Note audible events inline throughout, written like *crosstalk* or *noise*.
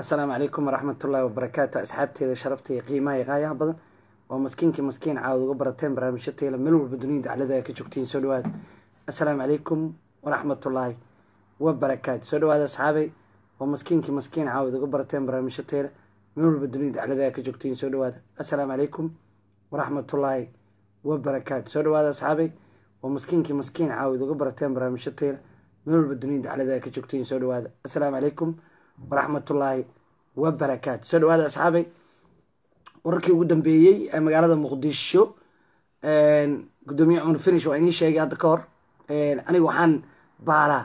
asalaamu calaykum waraxmatullaahi wabarakaatu asxaabteeda sharafta iyo qiimaha iyo qaayaha badan. Waa maskiinkii maskiin caawad uga barateen barnaamijyo tayla meel walba dunida daclada ka joogtiin soo dhawaada assalaamu calaykum waraxmatullaahi wabarakaatu soo dhawaada asxaabay waa maskiinkii maskiin caawad uga barateen barnaamijyo tayla meel walba dunida daclada ka joogtiin soo dhawaada assalaamu calaykum waraxmatullaahi wabarakaatu soo dhawaada asxaabay waa maskiinkii maskiin caawad uga barateen barnaamijyo tayla meel walba dunida daclada ka joogtiin soo dhawaada assalaamu calaykum waraxmatullaahi wabarakaatu soo dhawaada asxaabay wararkii ugu dambeeyey ee magaalada muqdisho gudoomiye cumar finish waa inii sheegay hadda ka hor. Aniga waxaan baaraa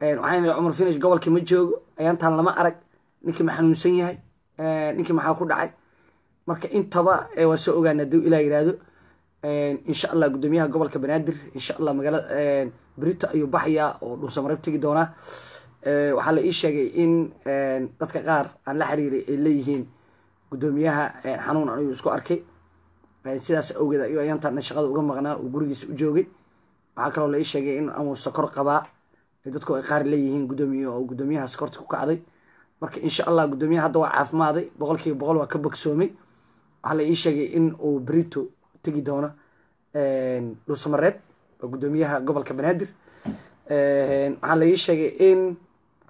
waxaan cumar finish gobolkii ma joogo ayaantaan lama arag. Ninkii ma xanuunsan yahay ninkii maxaa ku dhacay? Marka intaba waa soo ogaana haduu ilaa yihahdo insha allah gudoomiyaha gobolka banaadir insha allah magaalada berito ayuu baxayaa oo dhuusamareeb tegi doonaa waxaa la ii sheegay in dadka qaar aan la xiriiray ay leeyihiin gudoomiyaha xanuun ayuu isku arkay. Sidaas awgeed ayuu ayaantaana shaqada uga maqnaa uu gurigiisa u joogay. Waxaa kaloo la ii sheegay in amuu sokor qabaa dadku ay qaar leeyihiin gudoomiye oo gudoomiyaha sokorta ku kacday. Marka insha allah gudoomiyaha hadda waa caafimaaday boqol kiiba boqol waa ka bogsoomay. Waxaa la ii sheegay in uu berito tegi doono dhuusamareeb oo gudoomiyaha gobolka banaadir. Waxaa la ii sheegay in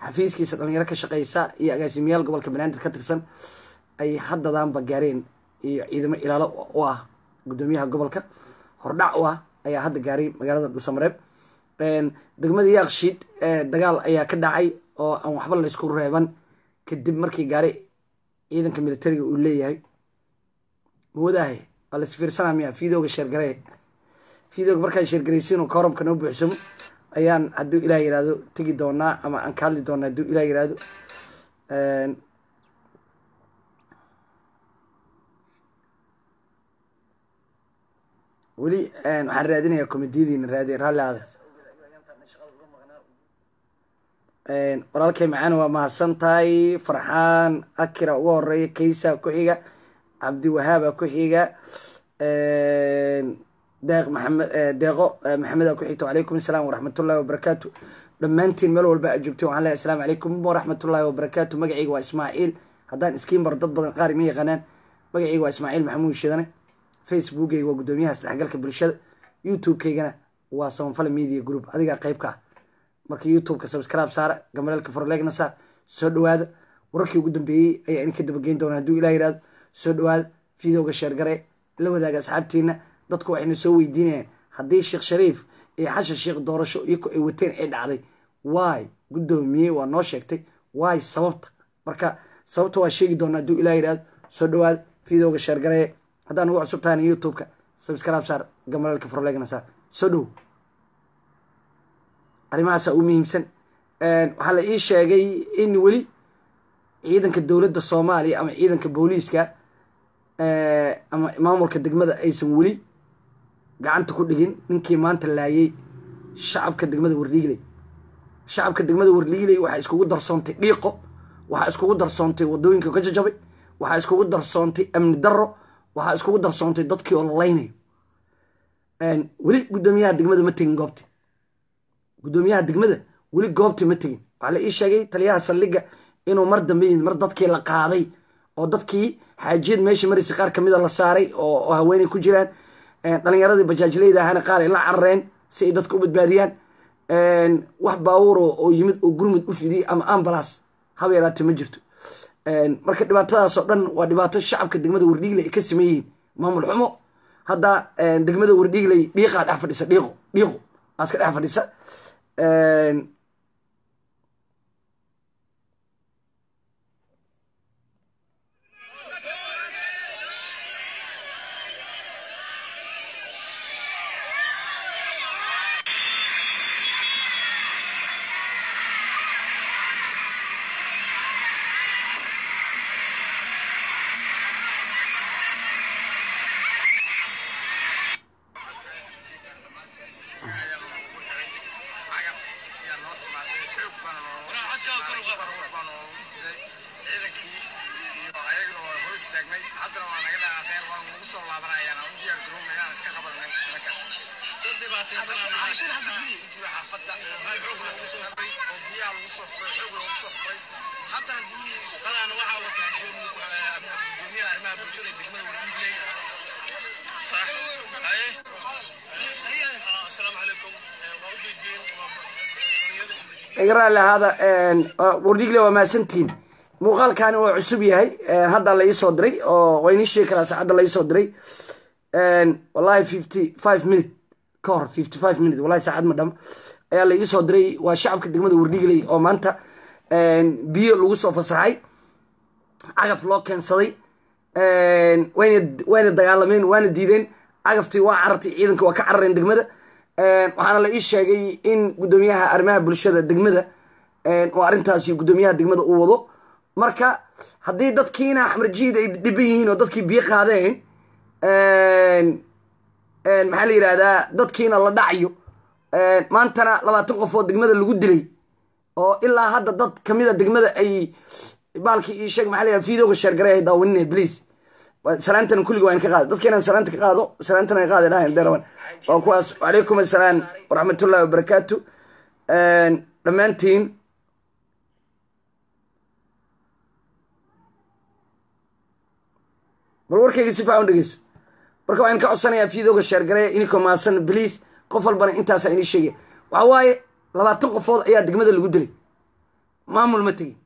xafiiskiisa dhalinyaro ka shaqeysa iyo agaasimayaal gobolka banaadir ka tirsan ay haddadaanba gaareen iyo ciidamo ilaalo u ah gudoomiyaha gobolka. Hordhac u ah ayaa hadda gaaray magaalada dhuusamareeb degmada yaaqshiid dagaal ayaa ka dhacay oo aan waxba laysku reeban kadib markii gaaray ciidanka militariga uu leeyahay. Mawadahay waa las fiirsanaa miya fiidooga sheergaree. Fiidooga markaan sheergaraysiino kooromka noo buuxsamo ayaan hadduu ilaah yihahdo tegi doonaa ama aan ka hadli doonaa hadduu ilaah yihahdo weli waxaan raadinayaa komediyadiina raadiya raalli aada walaalkay macaana waa mahadsan tahay farxaan akira uga horreeya kaysa ku xiga cabdiwahaaba ku xiga deeq maxamed deeqo maxameda ku xigta wacalaykum asalaam waraxmatullahi wabarakaatu dhammaantiin meel walba aad joogteen waxaan leehay asalaamu calaykum waraxmatullahi wabarakaatu magacayga waa ismaaciil haddaan iskiin baro dad badan qaar ima yaqaanaan. Magacayga waa ismaaciil maxamuud shidane. Facebookeyga waa gudoomiyaha isdhexgalka bulshada. Youtube-keygana waa samanfale media group. Adigaa qeybka ah. Marka youtube-ka subscribe saara gamareelka forlegna saar. Soo dhawaada wararkii ugu dambeeyey ayaa idinka dabageyn doona. Hadduu ilah yihahdo soo dhawaada videoga sheergare la wadaaga asxaabtiina dadku waxayna soo weydiinayaan haddii sheekh shariif iyo xashan sheekh doorasho iyako ay wateen ay dhacday. Waay gudoomiye waa noo sheegtay. Waay sababta. Marka sababta waa sheegi doona hadduu ilah yihahdo soo dhawaada videoga sheergaree haddaan ugu cusub tahayna youtube-ka subscribe saar gamareelka forlegna saar. Soo dhow. Arrimahaasa ugu muhiimsan. Waxaa la ii sheegay in weli ciidanka dowladda soomaaliya ama ciidanka booliiska ama maamulka degmada aysan weli gacanta ku dhigin ninkii maanta laayay shacabka degmada wardhiigley shacabka degmada wardhiigley waxaa iskugu darsoontay dhiiqo waxaa iskugu darsoontay waddooyinka ka jajabay waxaa iskugu darsoontay amni darro waxaa iskugu darsoontay dadkii oo lalaynayo weli gudoomiyaha degmada ma tegin goobti. Gudoomiyaha degmada weli goobti ma tegin. Waxaa la ii sheegay taliyaha saldhigga inuu mar dambe yimid mar dadkii la qaaday oo dadkii xaajiyad meeshii maraysa qaar kamida la saaray oo haweenay ku jiraan dhalinyaradii bajaajleyda ahana qaar ay la carareen si ay dadka u badbaadiyaan. Wax baawur oo yimid oo gurmud u fidiyey ama ambalas haba yaraate ma jirto. Marka dhibaatadaasoo dhan waa dhibaato shacabka degmada wardhiigley ay ka sameyn maamul xumo hadda degmada wardhiigley dhiiqaa dhex fadhisa dhiiqo dhiiqo aaska dhex fadhisa istaagnay haddana eh, waa laga dhaaa kheyr waan nagu soo laabanayaan aan u diyaar garoona inaan iska qabanay sanaka dad dhibaataysanaajiba xaafadda xoog lagu soo furay oo biyaha lagu soo furay xoog lagu soo furay hadda haddii salaan waxaa wataa gudoomiyaha arrimaha bulshada degmada wardiibley asalaamu calaykum waa u jeediyeen wardiigle waa maasantiin muuqaalkani waa cusub yahay hadda la iisoo diray oo waa inii sheegi karaa saacadda la iisoo diray. Wallahi fifty five minute ka hor fifty five minute wallahi saacad ma dhamo ayaa la iisoo diray waa shacabka degmada wardigley oo maanta biyo lagu soo fasaxay cagaf loo keensaday wayna dagaalameen waana diideen cagaftii waa carartay ciidanka waa ka carareen degmada. Waxaana la ii sheegay in gudoomiyaha arrimaha bulshada degmada oo arrintaasi gudoomiyaha degmada uu wado marka haddii dadkiina xamarjiid ay dhiban yihiin oo dadkii biyo qaadeen maxaa la yidhahdaa dadkiina la dhacayo maantana labaatan qof oo degmada lagu dilay oo ilaa hadda dad kamida degmada ay baalkii ii sheeg maxaa la fiidooga sheergaray ay daawanine please. Salaantana kulliga waa in ka qaado. Dadka inaan salaanta ka qaado salaantana ay qaadi dhahayn derawan waa kuwaas wacalaykum assalaam waraxmatullahi wabarakaatu. Dhammaantiin bal warkayga si faacan dhegeyso marka waa in ka codsanayaa fiidooga sheergareya inikoo maasan bliis qof walbana intaasaa inii sheegaya waxaa waaye labaatan qofood ayaa degmada lagu dilay. Maamul ma tegin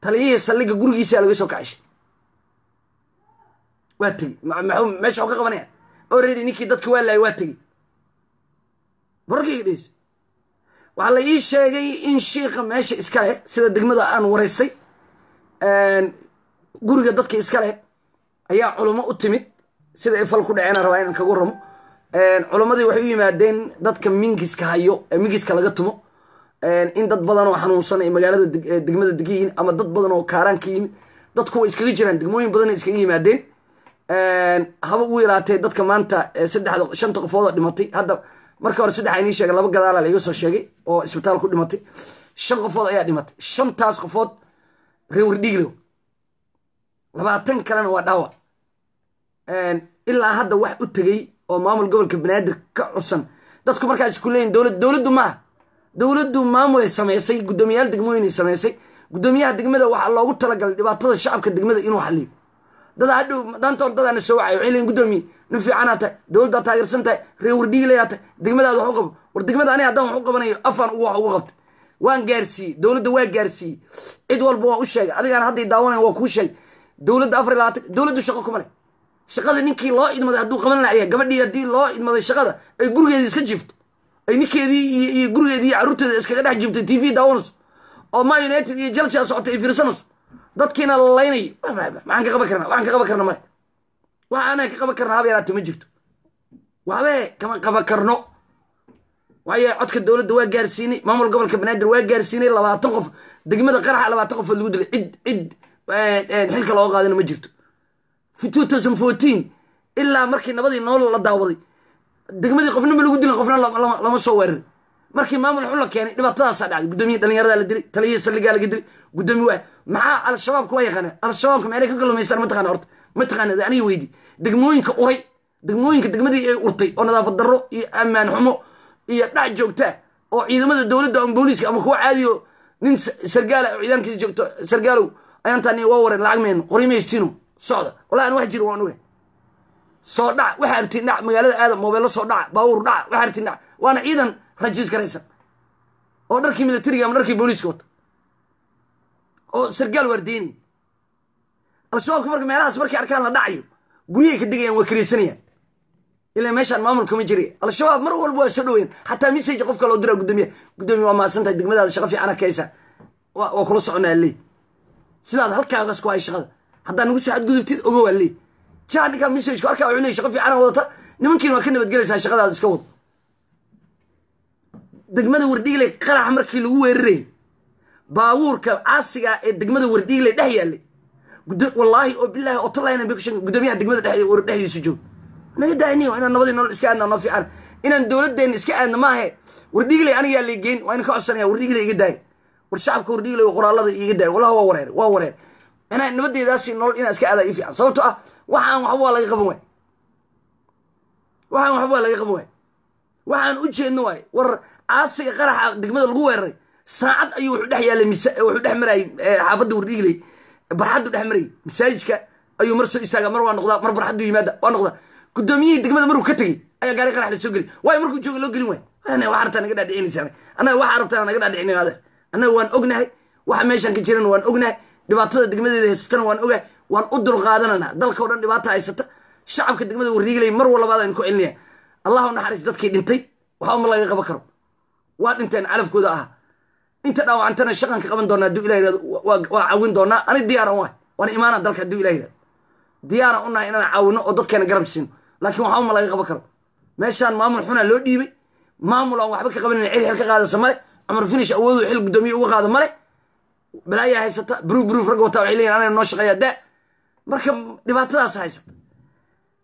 taliyihii saldhigga gurigiisa laga soo kacshay waa tegi. Meesha u ka qabanaya? Already ninkii dadka waa laayay waa tegi. Bararkayga dheyso waxaa la ii sheegay in shiika meesha iska leh sida degmada aan waraystay guriga dadka iska leh ayaa culummo u timid sida ay fal ku dhaceena rabaa inaan kagu ramo culummadii waxay u yimaadeen dadka mingiska hayo ee mingiska laga tumo. In dad badan oo xanuunsan ay magaalada degmada deg yihiin ama dad badan oo kaaraan ka yimid dadku way iskaga jiraan degmooyin badan iskaga yimaadeen. Haba u yaraatee dadka maanta saddexda shanta qofood oo dhimatay. Hadda marka hore saddex inii sheegay laba gadaala laiga soo sheegay oo isbitaal ku dhimatay. Shan qofood ayaa dhimatay. Shantaas qofood reewardhiiglow labaatan kalena waa dhaawac. Ilaa hadda wax u tegey oo maamul gobolka banaadir ka cusan dadku markaas ku leeyihiin dowlad dowladdu maaha dowladdu maamulay samaysay guddoomiyaal degmooyinay samaysay guddoomiyaha degmada waxaa loogu talagalay dhibaatada shacabka degmada inuu xaliyo dada hadhow daantoor dadaana soo wacay waxay leeyiin guddoomiye nin fiicanaa tahay dowladdaa taageersan tahay reer wardhiiglayaa tahay degmadaada wax u qabo war degmada aniga haddaan wax u qabanayo afaan wax ugu qabtay. Waan gaarsiiyey dowladda waa gaarsiiyey. Cid walba waa u sheegay adigaan hadday daawanayan waa kuu sheegay dowladda afar labaatan dowladdu shaqo kuma leh. Shaqada ninkii loo idmaday hadduu qaban laaya gabadhii haddii loo idmaday shaqada ay gurigeedii iska jiifto ay ninkeedii iyo gurigeedii iyo carruurteeda iskaga dhex jiiftay t v daawanayso. Oo ma united iyo chelsea socotay ay fiirsanayso dadkiina la laynayo. Maxaan ka qaban karnaa waxaan ka qaban karna male waxa anaa ka qaban karnaa haba yaraata ma jirto. Waxbee kama qaban karno. Waayo codka dowladda waa gaarsiinay maamul gobolka banaadir waa gaarsiinay labaatan qof degmada qaraxa labaatan qofood lagu dilay. Cid cid xilka looga qaadina ma jirto. Ilaa markii nabadii nolol la daawaday degmadii qofna ma lagu dilin qofna lama soo weerarin. Markii maamul xun la keenay dhibaatadaasaa dhacday guddoomiye dhalinyarada la dilay taliyihii saldhigaa laga dilay guddoomiye waa maxaa al-shabaabka waa yaqaaneen al-shabaabka meelay ka kallumaystaan ma taqaana horta? Ma taqaana aniga weydi. Degmooyinka uray degmooyinka degmadii ay urtay oo nadaafad darro iyo ammaan xumo iyo dhac joogtaa oo ciidamada dowladda ama booliiska ama kuwa caadiyo nin sargaala ciidaankiisa joogto sargaalow ayaantaan waa wareen lacag meyno qorimaystiino socda. Wallahi an wax jira waan oga. Soo dhac waxaa artiin dhac magaalada aada moobeello soo dhaca baabuur dhaca waxaa artiin dhac. Waana ciidan rajiis garaysan oo dharkii militariga ama dharkii booliiska wata. Oo sargaal waardeynaya al-shabaabka marka meelahaas markay arkaan la dhacayo guryahay ka degayaan waa kareysanayaan ilaa meeshaan maamulka ma jiray. Al-shabaab mar walba waa soo dhaweyn xataa message qofka loo diraa guddoomiya guddoomiya waa mahadsan tahay degmadaada shaqo fiican arkaysa. Waa kula soconaa leey sidaad halkaagaas ku hay shaqada haddaa nagu soo xadgudubtid ogo waa ninkaa messageka arkaa wuxuu leey shaqo fiicana wadata. Nimankiina waa ka nabadgelaysaa shaqadaada iska wado degmada wardhiigley qaraxa markii lagu weerarayay baabuurka caasiga ee degmada wardhiigley dhex yaallay wallaahi oo bilaahi oo talayna bay ku sheegen guddoomiyaha degmada dhexdiisu joog naga daayniyo inaan nabadii nolol iska aadna noo fiican. Inaan dowladdeena iska aadna maahe wardhiigley anigaa lay geyn waa ina ka codsanaya wardhiigley iga daaya war shacabka wardhiigley qoraallada iga daaya wallahi waa wareer waa wareer. Inaa nabadeedaasi nolol inaa iska aadaa ii fiican. Sababto ah waxaan waxba waa laga qaban waay. Waxaan waxba waa laga qaban waay. Waxaan u jeedno waay war caasiga qaraxa degmada lagu weeraray saacad ayuu wuxuu dhex yaalay wuxuu dhex marayay xaafadda wardhiigley barxaddu dhex marayay masaajidka ayuu mar soo istaaga mar waa noqdaa mar barxaddu yimaada waa noqdaa. Guddoomiyihii degmada maruu ka tegey ayaa gaari qarax soo geli waayo markuu jooga loo gelin waay. Waxa rabtaa naga dhaadhicinaysaa annaga waxa rabtaa naga dhaadhicinin adeer annaga waan ognahay. Waxa meeshan ka jiran waan ognahay. Dhibaatada degmadeeda haysatana waan ogahay waan u dulqaadananaa dalka o dhan dhibaata haysata. Shacabka degmada warriigley mar walbaad aynu ku celinaya allahu naxariis dadkii dhintay. Waxba laga qaban karo. Waa dhinteen calafkooda ah inta dhaawacantana shaqan qaban doonaa hadduu ilah yiraahdo waa caawin doonaa. Ani diyaaran waay. Waana imaana dalka hadduu ilah yiraahdo diyaaran u nahay inaan caawino oo dadkeena garab siino laakiin waxba laga qaban karo. Meeshaan maamul xunaa loo dhiibay. Maamul aan waxba ka qabanin xil ka qaadasa male cumar finish awoodu xil guddoomiye uga qaado? Male balaayaa haysata. Bruuf bruuf ragga wataa waxay leeyihiin anana noo shaqeeya daa marka dhibaatadaas haysata.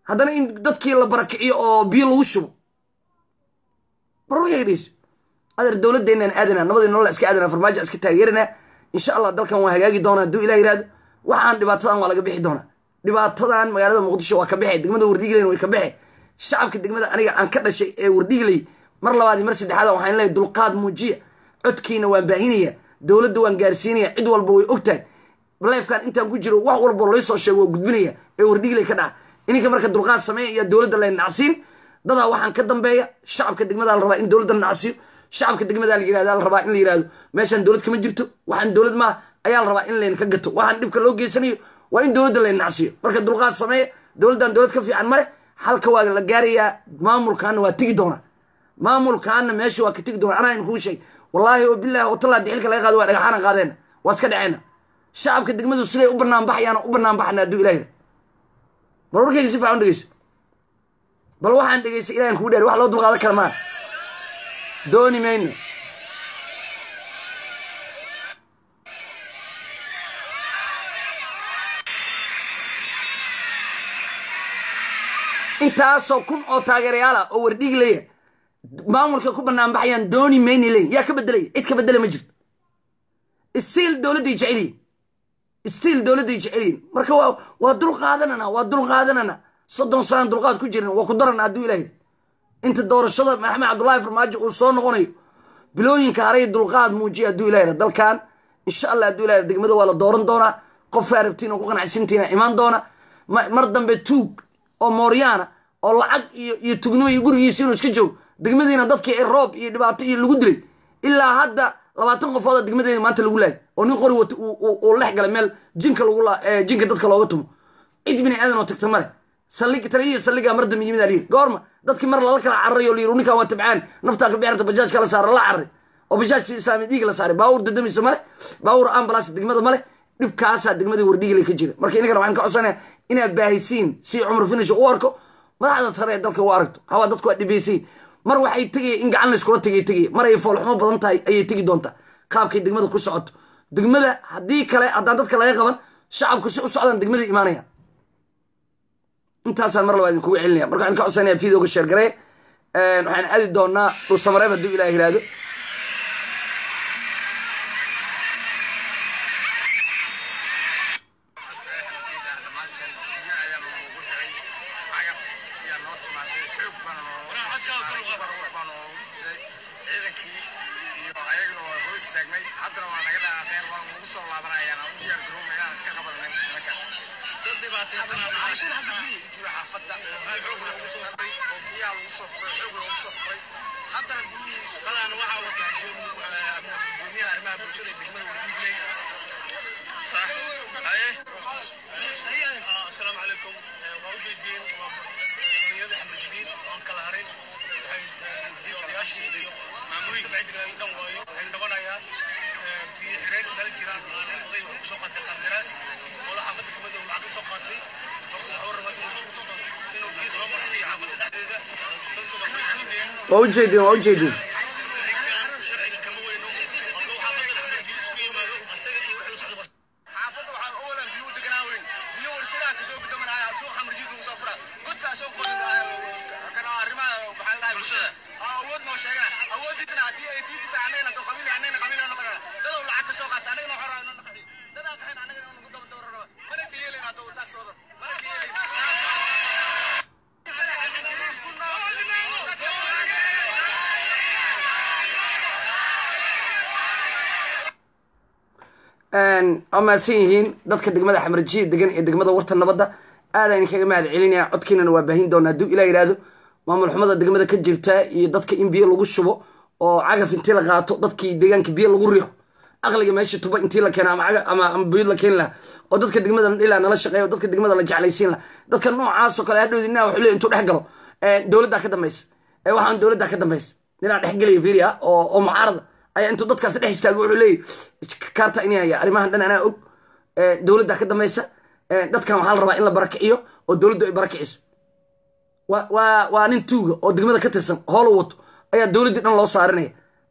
Haddana in dadkii la barakiciyo oo biyo lagu shubo. Marwarkayga dhegeyso adeer dowladdeennaan aadanaa nabadii nolola iska aadanaa farmaajo iska taageeranaa insha allah dalkan waa hagaagi doonaa hadduu ilah yiraahdo waxaan dhibaatadan waa laga bixi doonaa. Dhibaatadan magaalada muqdisho waa ka baxay degmada wardhiigleyn way ka baxay. Shacabka degmada aniga aan ka dhashay ee wardhiigley mar labaad mar saddexaad waxaan leeyahay dulqaad muujiya codkiina waan baahinaya dowladda waan gaarsiinaya cid walba way ogtahay. Leefkan intaan ku jiro wax walbo laysoo sheego waa gudbinaya ee wardhiigley ka dhaca. Ininka marka dulqaad sameeya iyo dowladda la nacsiin dadaa waxaan ka dambeeya shacabka degmadaa la rabaa in dowladda la nacsiyo shacabka degmadaa la yirahda la rabaa in la yiraahdo meeshaan dowlad kama jirto waxaan dowlad maaha ayaa la rabaa in laynka gato. Waxaan dhibka loo geysanayo waa in dowladda la nacsiyo marka dulqaad sameeya dowladdan dowlad ka fiican male halka waa la gaarayaa maamulkaana waa tigi doonaa. Maamulkaana meesha waa ka tigi doona anaa in sheeg wallaahi oo bilahi oo tallaa dixilka laga qaado waa dhagaxaanan qaadeena waa iska dhaceena shacabka degmadu siday u banaan baxayaan u banaan baxana hadduu ilah yira bal warkayga si fiican u dhegeyso bal waxaan dhegeystay ilahan kugu dheer wax loo dulqaadan kara maa dooni mayno intaasoo kun oo taageerayaal ah oo wardhiiglaya maamulka ku banaan baxayaan dooni mayni leyin yaa ka bedelaya cid ka bedela ma jirto stiil dowladday jeceliyin stiil dowladday jeceliyin marka waa dul qaadanana waa dul qaadanana. Soddon sanaan dulqaad ku jirin waa ku darana hadduu ilaah inta doorashada maxamed cabdullaahi farmaajo uu soo noqonayo bilooyinka haray dulqaad muujiya hadduu ilah dalkan insha allah hadduu ilah degmada waa la dooran doonaa. Qofaa rabtiin oo ku qanacsantiina imaan doona. Mar dambe tuug oo mooryaana oo lacag iyo iyo tugnimo iyo gurigiisa inuu iska joogo degmadiina dadkii roob iyo dhibaato iyo lagu dilay. Ilaa hadda labaatan qofooda degmadeeda maanta lagu laayay oo nin qori wata uu lex galay meel jinka lagu jinka dadka looga tumo. Cid bini aadan oo tagta male saldhig taliyihii saldhigaa mar dambe yimid aa layiri goorma dadkii mar lala kala cararay oo layiri ninkan waa tabcaan. Naftaa ka bixinta bajaajka la saara la cararay oo bajaajsi islaami dhiig la saaray. Baawur dadamiisa male. Baawur ambulance degmada male. Dhibkaasaa degmadii wardhiigile ka jira. Marka ininkan waxaan ka codsanaya inaad baahisiin si cumar finish u arko madaxda sare ee dalka u aragto. Hawaa dadku waa dhibaysiin mar waxay tegaya in gacan layskula tegay tegaya mar ay foolxumo badan tahay ayay tegi doontaa qaabkay degmada ku socoto degmada haddii kale haddaan dadka laga qaban shacabku si u socdaan degmada imaanaya. Intaasaan mar labaad idinkugu celinaya marka waxaan ka codsanaya videoga sheergaree waxaan aadi doonaa dhulsamareeb hadduu ilaah yiraahdo وأوجدوا وأوجدوا mahadsan yihiin dadka degmada xamarjiya degan ee degmada warta nabadda aadaan kaga mahad celinaya codkiinana waa baahin doona. Hadduu ilaa yidhaahdo maamul xumada degmada ka jirta iyo dadka in biyo lagu shubo oo cagaf intii la qaato dadkii deegaanka biyo lagu riixo aqliga meesha tuba intii la keena ama buyud la keeni laha oo dadka degmada ilaa nala shaqeeya oo dadka degmada la jeclaysiin laha dadka noocaasoo kale hadhowdi ina wuxuu leey intuu dhex galo dowladdaa ka dambaysa waxaan dowladdaa ka dambaysa ninaa dhex gelaya firia oo mucaarada ayaa intuu dadkaas dhex istaago wuxuu leeyahy kaarta inay haya arrimahan dhan anaa og. Dowladdaa ka dambaysa dadkan waxaa la rabaa in la barakiciyo oo dowladdu ay barakiciso waa nin tuuga oo degmada ka tirsan hoola wato ayaa dowladdii dhan loo saarinaya.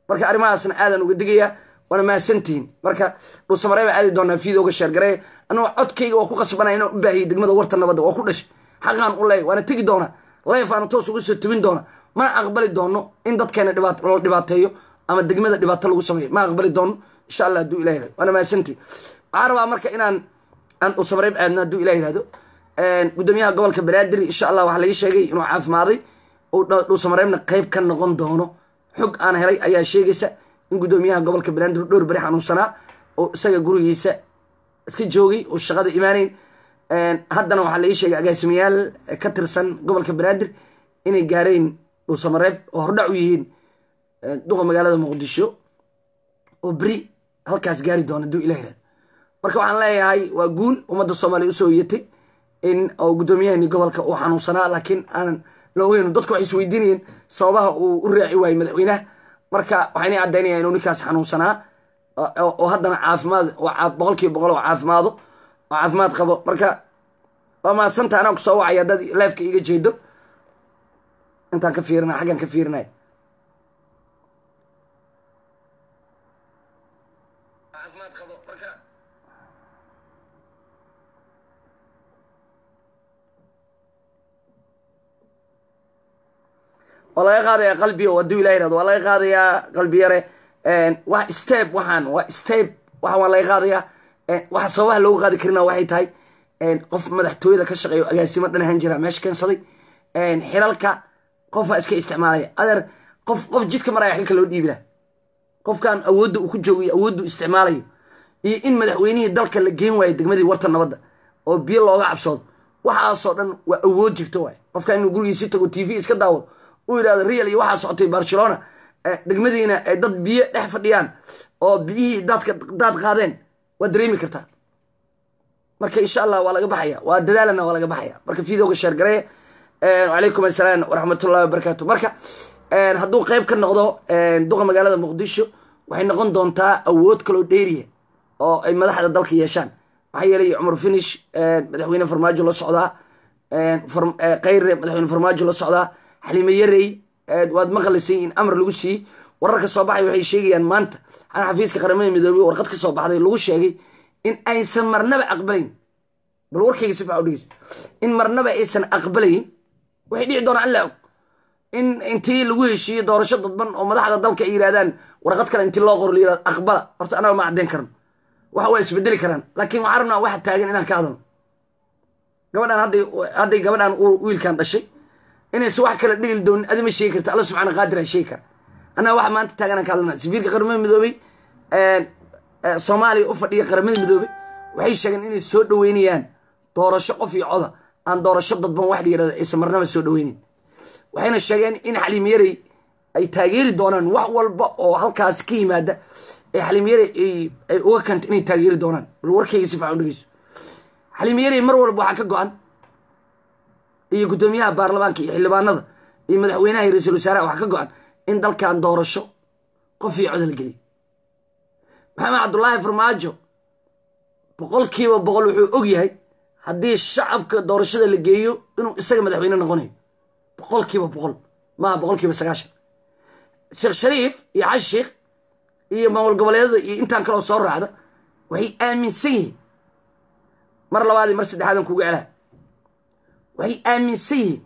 Marka arrimahaasna aadan uga digayaa waana mahadsantihiin marka dhuusamaree baa aadi doonaa fiidooga sheergaree anagoo codkayga waa ku qasbanaya inaan u baahiyay degmada warta nabadda waa ku dhashay. Xaqaan u leeya waana tegi doonaa. Leefaana toos uga soo tebin doona mana aqbali doono in dadkeena dhibaateeyo ama degmada dhibaato lagu sameeyo ma aqbali doono insha allah hadduu ilah yiraahdo waana mahadsantihiin waxaan rabaa marka inaan aan dhuusamareeb aadno hadduu ilah yiraahdo gudoomiyaha gobolka banaadir insha allah waxaa laga sheegay inuu caafimaaday dhuusamareebna qeyb ka noqon doono. Xog aan helay ayaa sheegaysa in gudoomiyaha gobolka banaadir dhowr beri xanuunsanaa. Oo isaga gurigiisa iska joogay oo shaqada imaaneyn haddana waxaa laga sheegay agaasimayaal ka tirsan gobolka banaadir inay gaareen dhuusamareeb oo hordhac u yihiin duqa magaalada muqdisho oo beri halkaas gaari doona hadduu ilah yiraahdo marka waxaan leeyahay waa guul ummadda soomaaliya u soo yatay in gudoomiyahani gobolka uu xanuunsanaa laakiin aanan la ogeyn dadka waxay isweydiinayeen sababaha uu u raaci waayey madaxweynaha. Marka waxayna caddaynayaan inuu ninkaas xanuunsanaa oo haddana caafimaad boqol kiiba boqol oo caafimaado oo caafimaad qabo. Marka waa mahadsanta anaa ku soo wacay haddaad leefka iga jeedo. Intaan ka fiirina xaggan ka fiirinaya waa laga qaadayaa qalbi oo hadduu ilah yiraahdo waa laga qaadayaa qalbi yare wax step waxaan waa step waxaan waa laga qaadayaa waxa sababaha loogu qaadi karina waxay tahay qof madaxtooyada ka shaqeeyo agaasimo dhan ahaan jira meesha keensaday xilalka qofaa iska isticmaalaya. Adeer qof qof jidka maraya xilka loo dhiibi laha qofkan awoodda uu ku joogayo awooddu isticmaalayo. Iyo in madaxweynihii dalka la geen waayo degmadii warta nabadda oo biyo looga cabsoodo waxaasoo dhan waa awood jirto waay qofka inuu gurigiisi tago t v iska daawado uu yidhahdo real iyo waxaa socotay barcelona degmadiina ay dad biyo dhex fadhiyaan oo biyihii daadka daad qaadeen. Waa dareemi kartaa marka insha allah waa laga baxaya waa dadaalana waa laga baxaya. Marka videoga sheergareye wacalaykum assalaam waraxmatullahi wabarakaatu marka hadduu qeyb ka noqdo duqa magaalada muqdisho waxay noqon doontaa awood kaloo dheeriya oo ay madaxda dalka yeeshaan. Maxaa yeelay cumar finish madaxweyne farmaajo la socdaa. Kayre madaxweyne farmaajo la socdaa xaliime yarey waad maqlaysay in amar lagu siiyey. Wararka soo baxay waxay sheegayaan maanta xafiiska qaramada midoobey warqad ka soo baxday lagu sheegay in aysan marnaba aqbalayn. Bal warkayga si faa in marnaba aysan aqbalayn waxay dhici doonaa alla og in intii lagu heshiiyo doorasho dadban oo madaxda dalka ay yirahdaan warqad kale intii loo qoro la yiraahdo aqbala. Horta anaga ma caddeyn karno. Waxa waa isbedeli karaan. Laakiin waxaan rabnaa waxa taagan inaan ka hadalno. Gabadhaan hadday gabadhaan wiilkan dhashay inaysan wax kale dhigil doonin adi ma sheegi karta. Alla subxaana qaadiraa sheegi kara annaga waxa maanta taaganaan ka hadlana. Safiirka qaramada midoobey soomaaliya u fadhiya qaramada midoobey waxay sheegeen inay soo dhaweynayaan doorasho qof iyo coda. Aan doorasho dadban wax dhiyarada aysan marnaba soo dhaweynin waxayna sheegeen in xaliim yarey ay taageeri doonaan wax walba oo halkaas ka yimaada ee xaliim yarey ay uga kanta inay taageeri doonaan. Warkayga si fiican u dhegeyso mar walba waxaa ka go-an iyo guddoomiyaha baarlamaanka iyo xildhibaanada iyo madaxweynaha iyo ra'iisul wasaaraha waxaa ka go-an in dalkan doorasho qof iyo codal geliy maxamed cabdulaahi farmaajo boqolkiiba boqol wuxuu og yahay haddii shacabka doorashada la geeyo inuu isaga madaxweyne noqonayo. Boqolkiiba boqol maaha boqolkiiba sagaashan. Sheekh shariif iyo xashi iyo maamul goboleedada iyo intaan kaleo soo raacda waxay aaminsan yihiin mar labaadii mar saddexaadan kuga celaa waxay aaminsan yihiin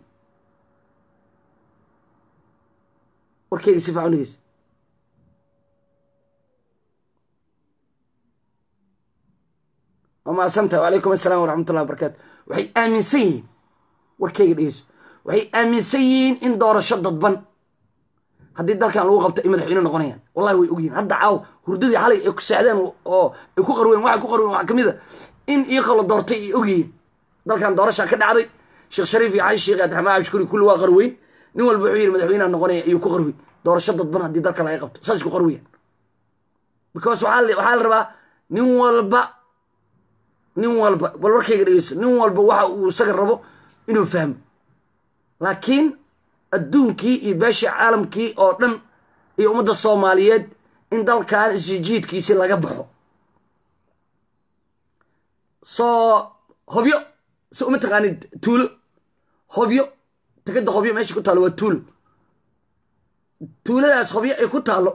warkeyga si fiican dhegeyso waa maasanta wacalaykum assalam waraxmatullahi wabarakatu waxay aaminsan yihiin warkeyga dhegeyso waxay aaminsan yihiin in doorasho dadban haddii dalkan lagu qabto ay madaxweyne noqonayaan wallahi way ogyihiin hadda caaw hurdadii xalay ay ku seexdeen oo ay ku qarween waxay ku qarween waxaa ka mid a. In iyakoo la doortay ay ogyihiin. Dalkan doorashaa ka dhacday sheekh shariif iyo xaji sheekh abdiraxmaan cabdishkuuri kulli waa qarweyn nin walba wuxuu yidhi madaxweynaha noqonaya ayuu ku qarwey doorasho dadban haddii dalka laga qabto. Saas ku qarweyaan because waxaa la rabaa nin walba nin walba bal warkayga dhegeyso nin walba waxa uu isaga rabo inuu fahmo. Laakiin adduunkii iyo beeshii caalamkii oo dhan iyo ummadda soomaaliyeed in dalkan isjiidkiisi laga baxo. Soo hobyo so uma taqaanid tuulo hobyo tegada hobyo meesha ku taalo waa tuulo tuuladaas hobyo ay ku taalo.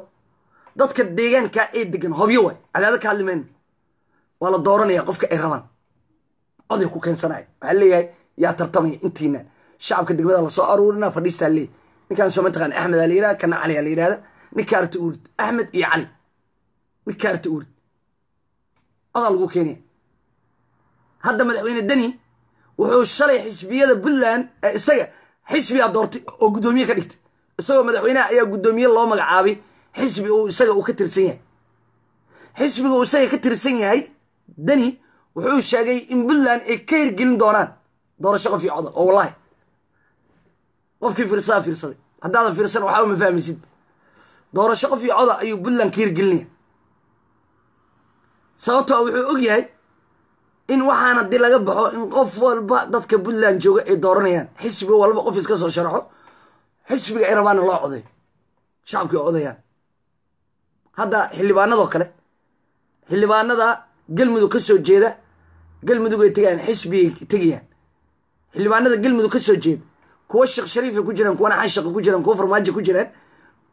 Dadka deegaankaa ee degan hobyo waay. Cadaado ka hadli mayno waa la dooranaya qofka ay rabaan. Oday ku keensanaya waxaa leeyahay yaa tartamaya intiina. Shacabka degmada la soo aruurina fadhiistaa leey ninkaan soo mataqaan axmed aa la yihahda kana cali aa la yihahda ninka arta uurid axmed iyo cali. Ninka arta uurid odaa lagu keenaya hadda madaxweyne deni wuxuu shalay xisbiyada puntland ee isaga xisbigaa doortay oo guddoomiye ka dhigtay. Isagoo madaxweynaha ayaa guddoomiye loo magacaabay. Xisbi uu isaga uu ka tirsan yahay. Xisbiga uu isaga ka tirsan yahay deni wuxuu sheegay in puntland ay ka hirgelin doonaan doorasho qof iyo coda oo wallahi qofkii fiirsadaa fiirsaday. Haddaadan fiirsan waxba ma fahmaysid doorasho qof iyo coda ayuu puntland ka hirgelinaya sababtoo wuxuu og yahay in waxaan haddii laga baxo in qof walba dadka puntland jooga ay dooranayaan. Xisbi walba qof iska soo sharaxo. Xisbiga ay rabaana loo coday. Shacabkii oo odayaan hadda xildhibaanadoo kale xildhibaanada galmudug ka soo jeeda galmudug ay tegayaan xisbigay tegayaan xildhibaanada galmudug ka soo jeeda kuwa sheekh shariifay ku jiraan kuwana xanshaqa ku jiraan kuwa farmaajo ku jiraan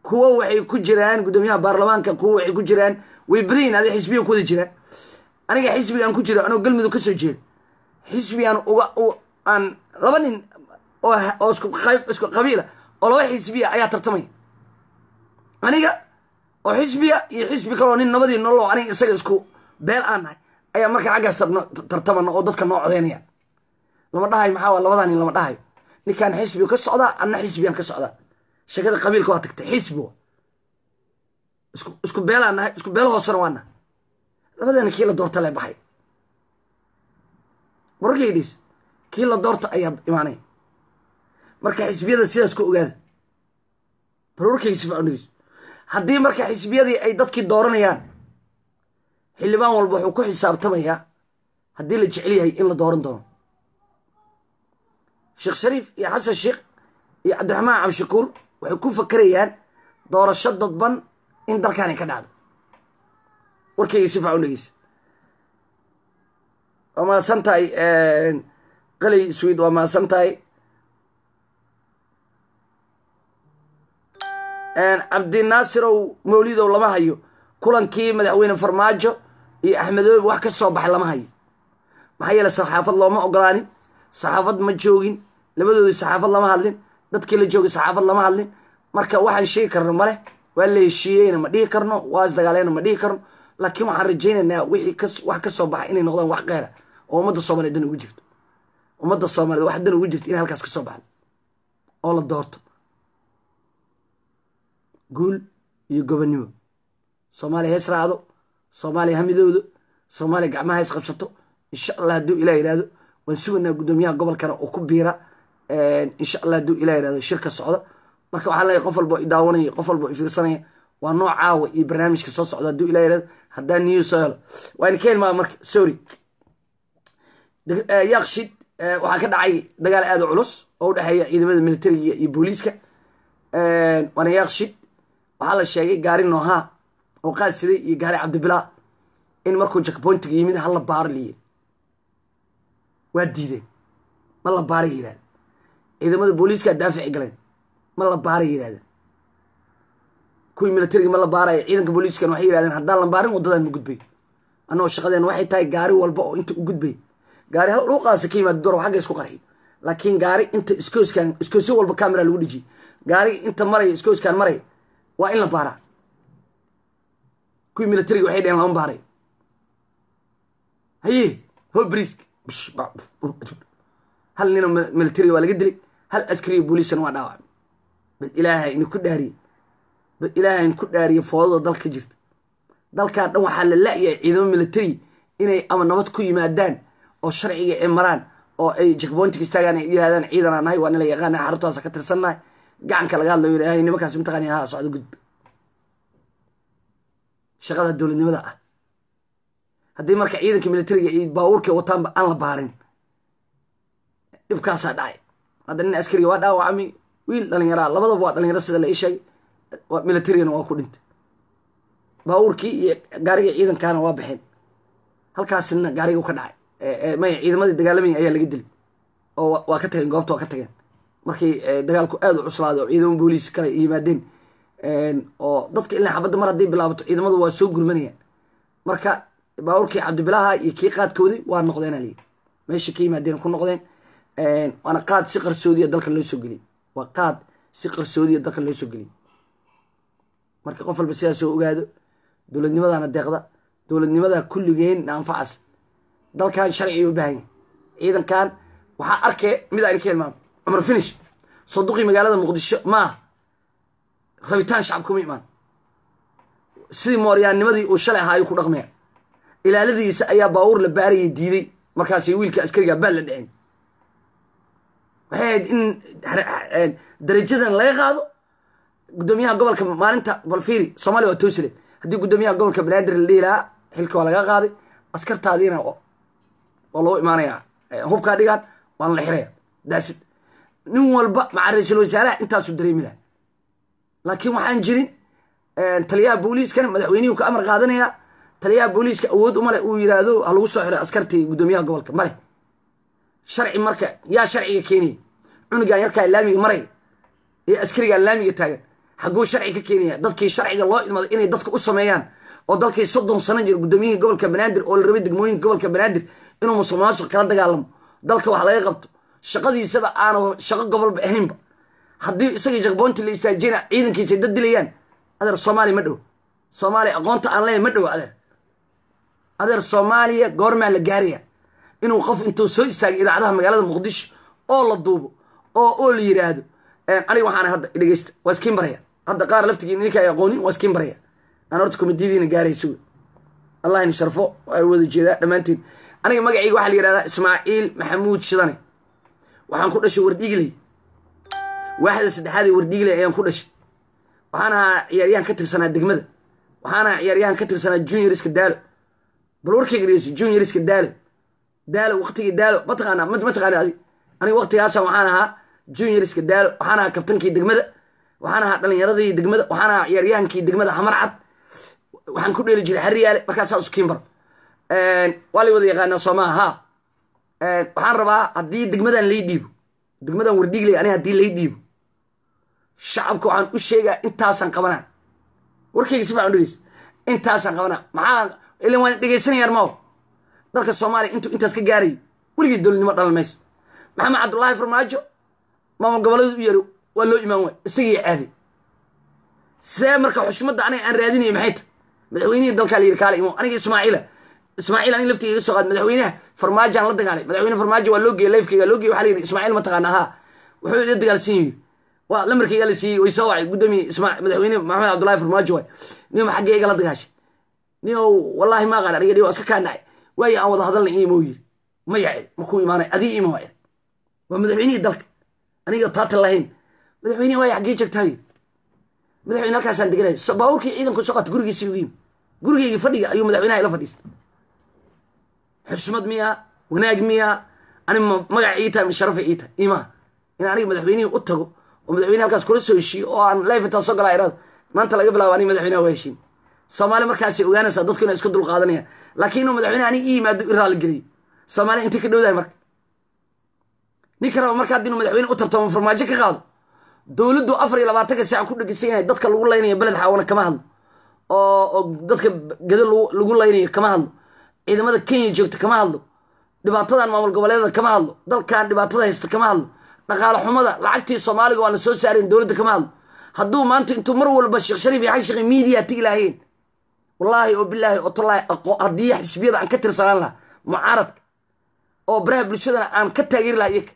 kuwa waxay ku jiraan guddoomiyaha baarlamaanka kuwa waxay ku jiraan way badayin adi xisbiga ku jiraan aniga xisbigaan ku jiro anoo galmudug ka soo jeeda xisbigaan uga aan laba nin oo isku qabiila oo laba xisbiya ayaa tartamaya aniga oo xisbiya iyo xisbi kaloo nin nabadii nolol oo aniga isaga isku beel aan nahay ayaa markaa xaggaas tartamana oo dadka noo codeynaya. Lama dhahayo maxaa labadaa nin lama dhahayo ninkaan xisbiga ka socdaa anna xisbigaan ka socdaa sheekada qabiilka waa tagtay xisbi isku beelaan nahay isku beelo hoosena waa nahay labadeena kii la doorta lee baxay. Wararkaydhiis kii la doorta ayaa imaanay. Marka xisbiyada sidaas ku ogaada. Barwarkayga sifaanigis haddii marka xisbiyadii ay dadkii dooranayaan xildhibaan walba wuxuu ku xisaabtamayaa haddii la jecel yahay in la dooran doono. Sheekh shariif iyo xasan sheekh iyo cabdiraxmaan cabdishakuur waxay ku fakerayaan doorasho dadban in dalkan ay ka dhacdo warkayga si facan dhegeysa waa mahadsan tahay qalay swid waa mahadsan tahay cabdinaasirow mawlidow lama hayo. Kulankii madaxweyne farmaajo iyo axmedoobe wax ka soo baxay lama hayo. Maxaa yeele saxaafad looma ogolaanin saxaafad ma joogin labadoodii saxaafad lama hadlin dadkii la joogay saxaafad lama hadlin. Marka waxaan sheegi karno maleh waa la heshiiyeyna ma dhihi karno waa isdagaaleyna ma dhihi karno laakiin waxaan rajaynaynaa wixii wax ka soo baxay inay noqdaan wax qeyra oo ummadda soomaliyeed dan ugu jirto. Ummadda soomaliyeed wax dan ugu jirto inay halkaas ka soo baxdo. Oo la doorto. Guul iyo gobonnimo. Soomaaliya hees raacdo soomaaliya hamidoodo. Soomaaliya gacmaha hees qabsato. Insha allah hadduu ilah yidhahdo waan sugaynaa guddoomiyaha gobolkana oo ku biira. Insha allah hadduu ilah yidhahdo shirka socda. Marka waxaan leeyahay qof walba o idaawanaya qof walba o ifiirsanaya waa nooc caawa iyo barnaamijka soo socda hadduu ilah yidhahdo haddaa news soo helo. Waan ka helmaa marka sorry. Yaaqshid waxaa ka dhacay dagaal aada culus oo u dhexeeya ciidamada militariga iyo booliiska waana yaaqshid waxaa la sheegay gaari noohaa oo qaadsiday iyo gaari cabdibilaa in markuu jakboyntiga yimid hala baaro layiri waa diideen. Ma la baaray yidhahda ciidamada booliiskaa daafici galeen. Ma la baaray yidhahdeen kuwii militariga ma la baaraya ciidanka booliiskan waxay yihahdeen haddaan la baarin waddadan ma gudbay. Annagoo shaqadeen waxay tahay gaari walba oo inta u gudbay. Gaari hal dhuuqaasa ka yimaado doro xagga isku qarxiy laakiin gaari inta iskooskan iskoosyo walba camera lagu dhejiyay gaari inta maraya iskooskan maraya waa in la baaraa. Kuwii militariga waxay dheheen lama baaray. Haye ho brisk hal ninoo militariga waa laga dilay. Hal askariga booliisana waa dhaawacmay. Bal ilaahay ina ku dhaariyey ilaahan ku dhaariya foodada dalka ka jirta. Dalkan dhan waxaa la la-yahay ciidamo military inay ama nabad ku yimaadaan oo sharciga ay maraan oo ay jekbointiga istaagaan ay yirahdaan ciidanaa nahay waa nila yaqaana xaruntaasa ka tirsannahay. Gacanka laga hadlayo ilaahay nimankaas mataqaani ha socdo gudba shaqada dowladnimada ah. Haddii marka ciidanka militariga iyo baabuurka wataanba aan la baarin. Dhibkaasaa dhacay. Hadda nin askariga waa dhaawacmi wiil dhalinyaraa labadaba waa dhalinyaro sida la ii militarigana waa ku dhintay baabuurkii iyo gaarigii ciidankaana waa baxeen. Halkaasina gaariga ka dhacay. Maya ciidamadii dagaalamaya ayaa laga dilay. Oo waa ka tageen goobta waa ka tageen. Markii dagaalku aada u cuslaaday oo ciidamo booliis kale yimaadeen oo dadka ilaa xabadda mar hadday bilaabato ciidamadu waa soo gurmanayaan. Marka baabuurkii cabdibilaha iyo kii qaadkoodii waa noqdeen lii meesha ka yimaadeen ku noqdeen waana qaad si qarsoodiya dalka loo soo geliyay. Waa qaad si qarsoodiya dalka loo soo geliyay marka qof walba sidaas oo ogaado dowladnimadana deeqda dowladnimada kulligeen anfacas dalkan sharciga u baahan yahay ciidankan waxaa arkee mid ayna ka ilmaamo cumar finish saduqii magaalada muqdisho maaha rabitaan shacab kuma imaan. Sidii mooryaannimadii uu shalay ahaa ayuu ku dhaqmaya ilaaladiisa ayaa baabuur la baarayay diiday. Markaasi wiilka askariga baan la dhicin. Waxay ahayd in darajadan laga qaado gudoomiyaha gobolka maalinta balfiiri soomaaliya waa toosile haddii gudoomiyaha gobolka banaadir la dhihi xilka waa laga qaaday askartaadiina waa loo imaanaya hubkaa dhigaan waana la xiraya daasid nin walba maca ra'iisul wasaaraha intaasuu dareemi laha laakiin waxaan jirin taliyaha booliiskana madaxweynihii ka amar qaadanaya taliyaha booliiska awood uma leh uu yiraahdo ha lagu soo xiray askartii gudoomiyaha gobolka. Male sharci marka yaa sharciga keenaya cunugan yarkaa laamiga maraya iyo askarigaan laamiga taagan xagguu sharci ka keenaya dadkii sharciga loo idmaday inay dadka u sameeyaan oo dalkii soddon sano jir gudoomiyihii gobolka banaadir oo la rabay degmooyinka gobolka banaadir inuu musuq maasuq kala dagaalamo. Dalka wax laga qabto shaqadiisaba aanu shaqo gobolba ahaynba. Haddii isagii jakboonti la istaajina ciidankiisa dad dilayaan adeer soomaaliya ma dhow. Soomaaliya aqoonta aan leeyahy ma dhow adeer adeer soomaaliya goormaa la gaaraya inuu qof intuu soo istaagay idaacadaha magaalada muqdisho oo la duubo oo oo la yiraahdo aniga waxaana hadda dhegeysta waa iskiin baraya hadda qaar laftigii ninka ay aqoonin waa iskiin baraya aan horta komediyadiina gaarayso. Allah ini sharfo waa wada jeedaa dhammaantiin. Aniga magacayga waxaa la yihahdaa ismaaciil maxamuud shidane. Waxaan ku dhashay wardhigley waaxda saddexaadee wardhigley ayaan ku dhashay. Waxaan ahaa ciyaaryahan ka tirsanaa degmada. Waxaan ahaa ciyaaryahan ka tirsanaa junioriska daalo. Bal warkayga dhegeyso junioriska daalo. Daalo waqtigii daalo. Mataqaana mataqaana adi? Aniga waqtigaasa waxaan ahaa junioriska daalo. Waxaan ahaa kabtankii degmada waxaan ahaa dhalinyaradii degmada waxaan ahaa ciyaaryahankii degmada xamar cad waxaan ku dheeli jiray xariyaale markaasaa isu kiinbaro waa lay wada yaqaanaa soomaha. Ha waxaan rabaa haddii degmadan lay dhiibo degmadan wardhigley aniga haddii lay dhiibo shacabka waxaan u sheegaa intaasaan qabanaa. Warkayga si fiican dhegeyso intaasaan qabanaa. Maxaa ilan waan dhegeysanayaan maw dalka soomaaliya intuu intaas ka gaarayo weligii dowladnimo dhalan mayso. Maxamed cabdullaahi farmaajo maamul goboleed u yeero waa loo imaan waay. Isagii aaday see marka xushmadda aniga aan raadinaya maxay tahay madaxweynihii dalkaa la yiri kaala imo aniga ismaaciila ismaaciil aniga laftiga iga soo qaad madaxweynaha farmaajaan la dagaalay. Madaxweyne farmaajo waa loo geeyay lifekayga loo geeyay waxaa la yidhi ismaaciil mataqaana haa. Wuxuu ila dagaalsan yihi waa lamarkayga la siiyey way soo wacay gudoomiye ismaa madaxweyne maxamed cabdullaahi farmaajo waay. Nima xaggee igala dagaashay nio wallaahi maa qaan aniga waa iska kaa waayo aan wada hadalna imo yiri maya eri markuu imaanay adii imo eri waa madaxweynihii dalka. Aniga taatan lahayn madaxweynihi waaya xaggee joogtaa yiri madaxweyne halkaasaan deganay baabuurkii ciidanku soo qaata gurigiisi ugu gurigeygii fadhiga ayuu madaxweynaha ila fadhiistay xushmad miyaa? Wanaag miyaa? Ani magac ii tahay sharafay ii tahay? Imaa in aniga madaxweynihii u tago oo madaxweyne halkaas kula soo heshiiyo oo aan life intaa soo galaa iraado maanta laga bilaabo aniga madaxweynaha waa heshiin soomaali markaasay ogaanaysaa dadku inay isku dulqaadanayaan laakiin inuu madaxweyne aniga ii yimaado i raali geliyo. Soomaali intay ka dhowdahay marka. Ninka raba marka inuu madaxweyne u tartamo farmaajo ka qaado dowladdu afar iyo labaatanka saac ku dhagisan yahay dadka lagu laynayo beled xaawana kama hadlo. Oo dadka gado lagu laynayo kama hadlo. Ciidamada kenya joogta kama hadlo. Dhibaatadan maamul goboleedada kama hadlo. Dalkan dhibaatada haysta kama hadlo. Dhaqaale xumada lacagtii soomaaliga waan la soo saarayn dowladda kama hadlo. Hadduu maanta intuu mar walba sheekh shariif iyo xashaqi miidiya tigi lahayn wallaahi oo bilaahi oo haddii xisbiyada aan ka tirsanaan lahaa mucaaradka oo baraha bulshadana aan ka taageeri lahaa iyaga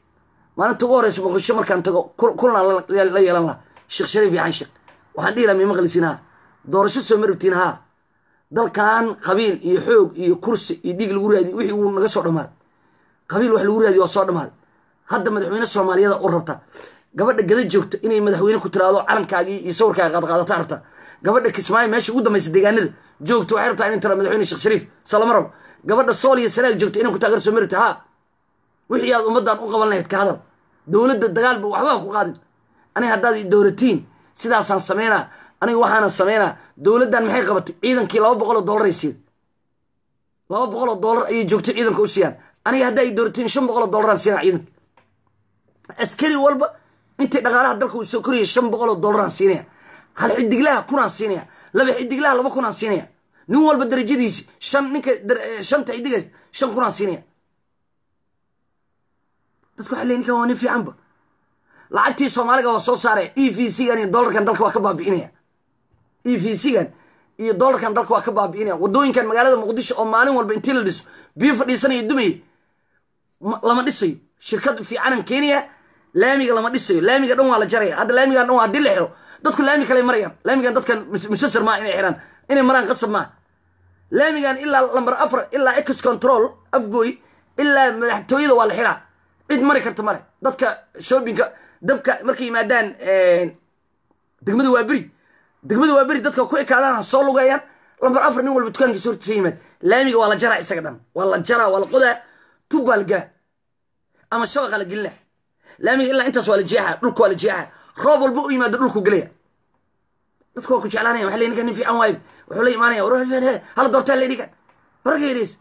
maalinta ugu horeysa muqdisho markaan tago kulan la yeelan lahaa. Sheekh shariif iyo xanshaq waxaan dhihi laha mi maqlisiin haa doorasho soo marabtiin haa dalkan qabiil iyo xoog iyo kursi iyo dhiig lagu raadiy wixii uu naga soo dhammaaday qabiil wax lagu raadiy waa soo dhammaaday hadda madaxweyne soomaaliyada u rabta. Gabadha gada joogta inay madaxweyne ku tiraado calankaagii iyo sawirkaaga qaadqaadata rabta. Gabadha kismaayo meesha ugu dambaysa deegaanada joogta waxay rabtaa inay tira madaxweyne sheekh shariif salama rabo. Gabadha sool iyo sanaag joogta inay ku taageer soo haa wixii aad ummaddan u qaban lahayd ka hadal. Dowladda dagaalba waxba ku qaadin. Aniga haddaad dowratiin sidaasaan sameynaa aniga waxaana sameynaa. Dowladdan maxay qabatay? Ciidankii laba boqol oo siiyeen. Laba boqol oo dollar ayay joogtay ciidanka u siiyaan. Aniga haddaa dowratiin shan boqol oo dollaraan siinaa ciidanka. Askari walba intii dhaqaalaha dalka uu soo korayay shan boqol oo dollaraan siinaya hal xidiglaha kunaan siinaya laba xidiglaha laba kunaan siinaya nin walba darajadiisi shan ninka shanta xidigaas shan kunaan siinaya dadku waxay leeyihiin ninkan waa nin fiicanba. Lacagtii soomaaliga waa soo saaraya e v c gan iyo dollarkan dalka waa ka baabi'inaya. E v c gan iyo dollarkan dalka waa ka baabi'inaya. Waddooyinkan magaalada muqdisho oo maalin walba intii la dhiso biyo fadhiisanaya dumaya lama dhisayo. Shirkad fiicanan keenaya laamiga lama dhisayo. Laamiga dhan waa la jaraya. Hadda laamigan dhan waa haddii la xiro dadku laami kale marayaan. Laamigan dadkan musasar maa inay xiraan. Inay maraan qasab maa. Laamigan ilaa lamber afar ilaa ex control afgooy ilaa madaxtooyada waa la xiraa cid mari karta male dadka shoppingka dabka markay yimaadaan degmada waa beri. Degmada waa beri dadka ku ekaadaan soo lugayaan lamber afar nin walba dukaankiisa hortiisa yimaad. Laamiga waa la jaraa isaga dhan. Waa la jaraa waa la qodaa. Tub baa la gelaa. Ama shabaqa la gelina. Laamiga ilaa intaas waa la jeexa dhulka waa la jeexa roob walba u yimaado dhulku gelaya. Dadku waa ku jeclaanaya waxa le ninkan nin fiican waayo. Wuxuu la imaanaya war hala doortaa le ninkan marka yidhiis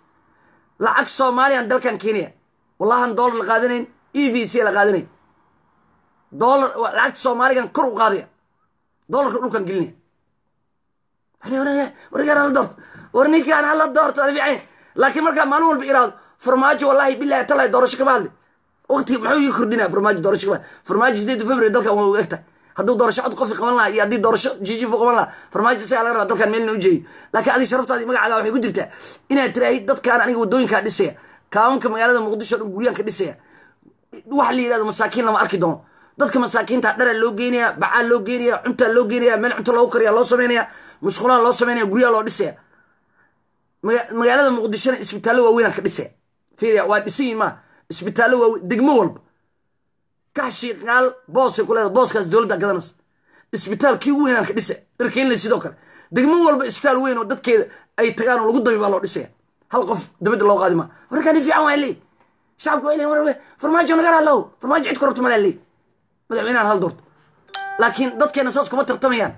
lacag soomaaliyan dalkan keenaya wallahan dollar la qaadanayn e v c la qaadanayn. Dollar lacagta soomaaligan kor u qaadaya dollarka dhulkan gelinaya war ninkaan hala doorto ala fiican laakiin markaa maalin walba iraado farmaajo wallahi billahi talahi doorasho kama hadli waqti maxuu ii kordhinaya farmaajo doorasho kama farmaajo sideed february dalkan waa u egtahay hadduu doorasho cod qofi qaban lahaa iyo haddii doorasho jijifo qaban lahaa farmaajo isagaa laga rabaa dalkan meelna u jeeyo laakiin adi sharaftaadi magacaaga waxay ku jirtaa inaad tiraahid dadkaan aniga waddooyinkaa dhisaya kaabanka magaalada muqdisho dhan guryaan ka dhisaya. Waxa la yidhahdo masaakiin lama arki doono. Dadka masaakiinta dharaa loo geynaya bacaa loo geynaya cuntaa loo geynaya meel cunto loogu kariya loo samaynaya musqulaha loo samaynaya guryaha loo dhisaya. Magaalada muqdishona isbitaallo waaweynaan ka dhisaya. Fiiriya waa dhisan yihiin maa isbitaallo waaweyn degmo walba. Kaashiiqaal boosay ku leedahay booskaas dowladda gadanaysa isbitaal kii ugu weynaan ka dhisa dharkeynle sidoo kale. Degmo walba isbitaal weyn oo dadkeeda ay tagaan oo lagu dabi baa loo dhisaya hal qof dabadda loo qaadi maa markaa nin fiican waa leey shacabku waa leey farmaajo naga raadlow farmaajo cid ku malaa leey madaxweynahan hal doorto laakiin dadkeena saas kuma tartamayaan.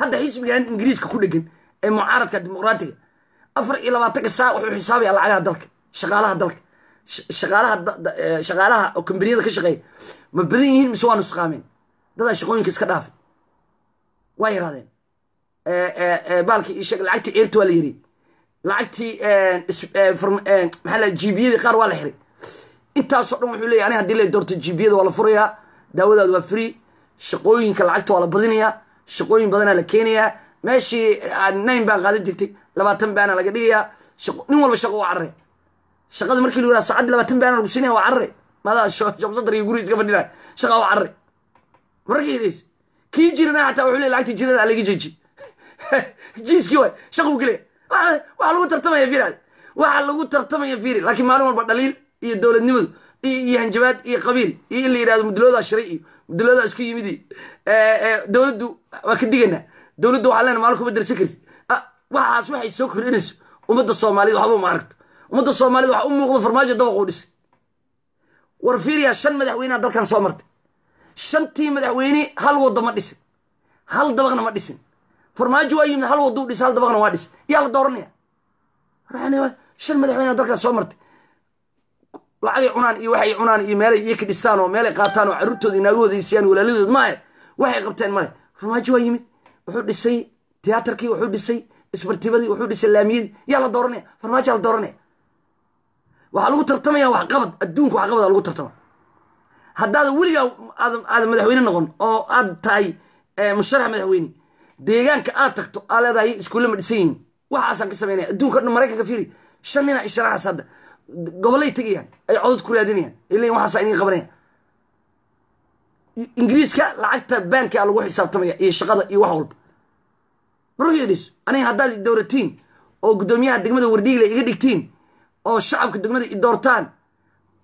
Hadda xisbigan ingiriiska ku dhegan ee mucaaradka dimuqraatiga afar iyo labaatanka saa wuxuu xisaabaya lacagaha dalka shaqaalaha dalka. Shaqaalaha shaqaalaha oo kambaniyada ka shaqeeya. Ma badan yihiin mise waa nusqaameen dadaa shaqooyinka iska dhaafay waa yaraadeen baalkii ii sheeg lacagtii ceerta waa la yiri lacagtii maxaa la jibiyadii qaar waa la xiray. Intaasoo dhan wuxuu leeyahy ani haddii la doorto jibiyada waa la furayaa daawadaadu waa free shaqooyinka lacagta waa la badinayaa shaqooyin badanaa la keenayaa meeshii nine baan qaadan jirtay labaatan baana laga dhigayaa nin walba shaqo waa carare shaqada markii yiraha saacaddi labaatan baana lagu siinaya waa carare madaa iyo guri iska fadhinaya shaqa waa carare idhays kii jirana xataa wuxuu leey lacagtii jirada laga jeeji *laughs* jiiskii waay shaquu gelaya waxaa lagu tartamaya fiir waxaa lagu tartamaya fiiri. Laakiin maalin walba dhaliil iyo dowladnimadu iyo hanjabaad iyo qabiil iyo in la yidhahdo muduloodaa shiray iyo isku yimidi dowladdu waa ka digaynaa dowladdu waxaa leena maalin kuma darsan karti waxaas waxay soo kordhinayso ummadda soomaaliyed waxba uma aragto. Ummadda soomaaliyed waxa u muuqdo farmaajo dabaquu dhisay. War fiiriya shan madaxweyneha dalkan soo martay. Shantii madaxweyne hal waddo ma dhisin. Hal dabaqna ma dhisin farmaajo waa yimid hal waduu dhis hal dabaqna waa dhis. Yaa la dooranaya shan madaxweyneha dalkan soo martay. Lacagay cunaan iyo waxay cunaan iyo meelay iyo ka dhistaan oo meelay qaataan oo carruurtooda isiyaan walaaladood maahe waxay qabteen male. Farmaajo waa yimid. Wuxuu dhisay tiyaatarkii wuxuu dhisay isbartibadii wuxuu dhisay laamiyadii. Yaa la dooranaya farmaajo la dooranaya waxaa lagu tartamaya waxqabad adduunka waxqabada lagu tartama. Haddaada weligaa aada madaxweyne noqon oo aad tahay musharax madaxweyne deegaanka aad tagto aa leedahay iskuulle ma dhisan yihiin waxaasaan ka samaynaya adduunka dhan maraykanka fiiri. Shan nina isharaxaas hadda. Gobollay tegayaan ay codod ku raadinayaan. Ay leeyiin waxaasaa idin qabanaya. Ingiriiska lacagta baankaa lagu xisaabtamaya iyo shaqada iyo wax walba. Marugedhis aniga haddaad i dowratiin oo guddoomiyaha degmada wardhiigle iga dhigtiin oo shacabka degmada i doortaan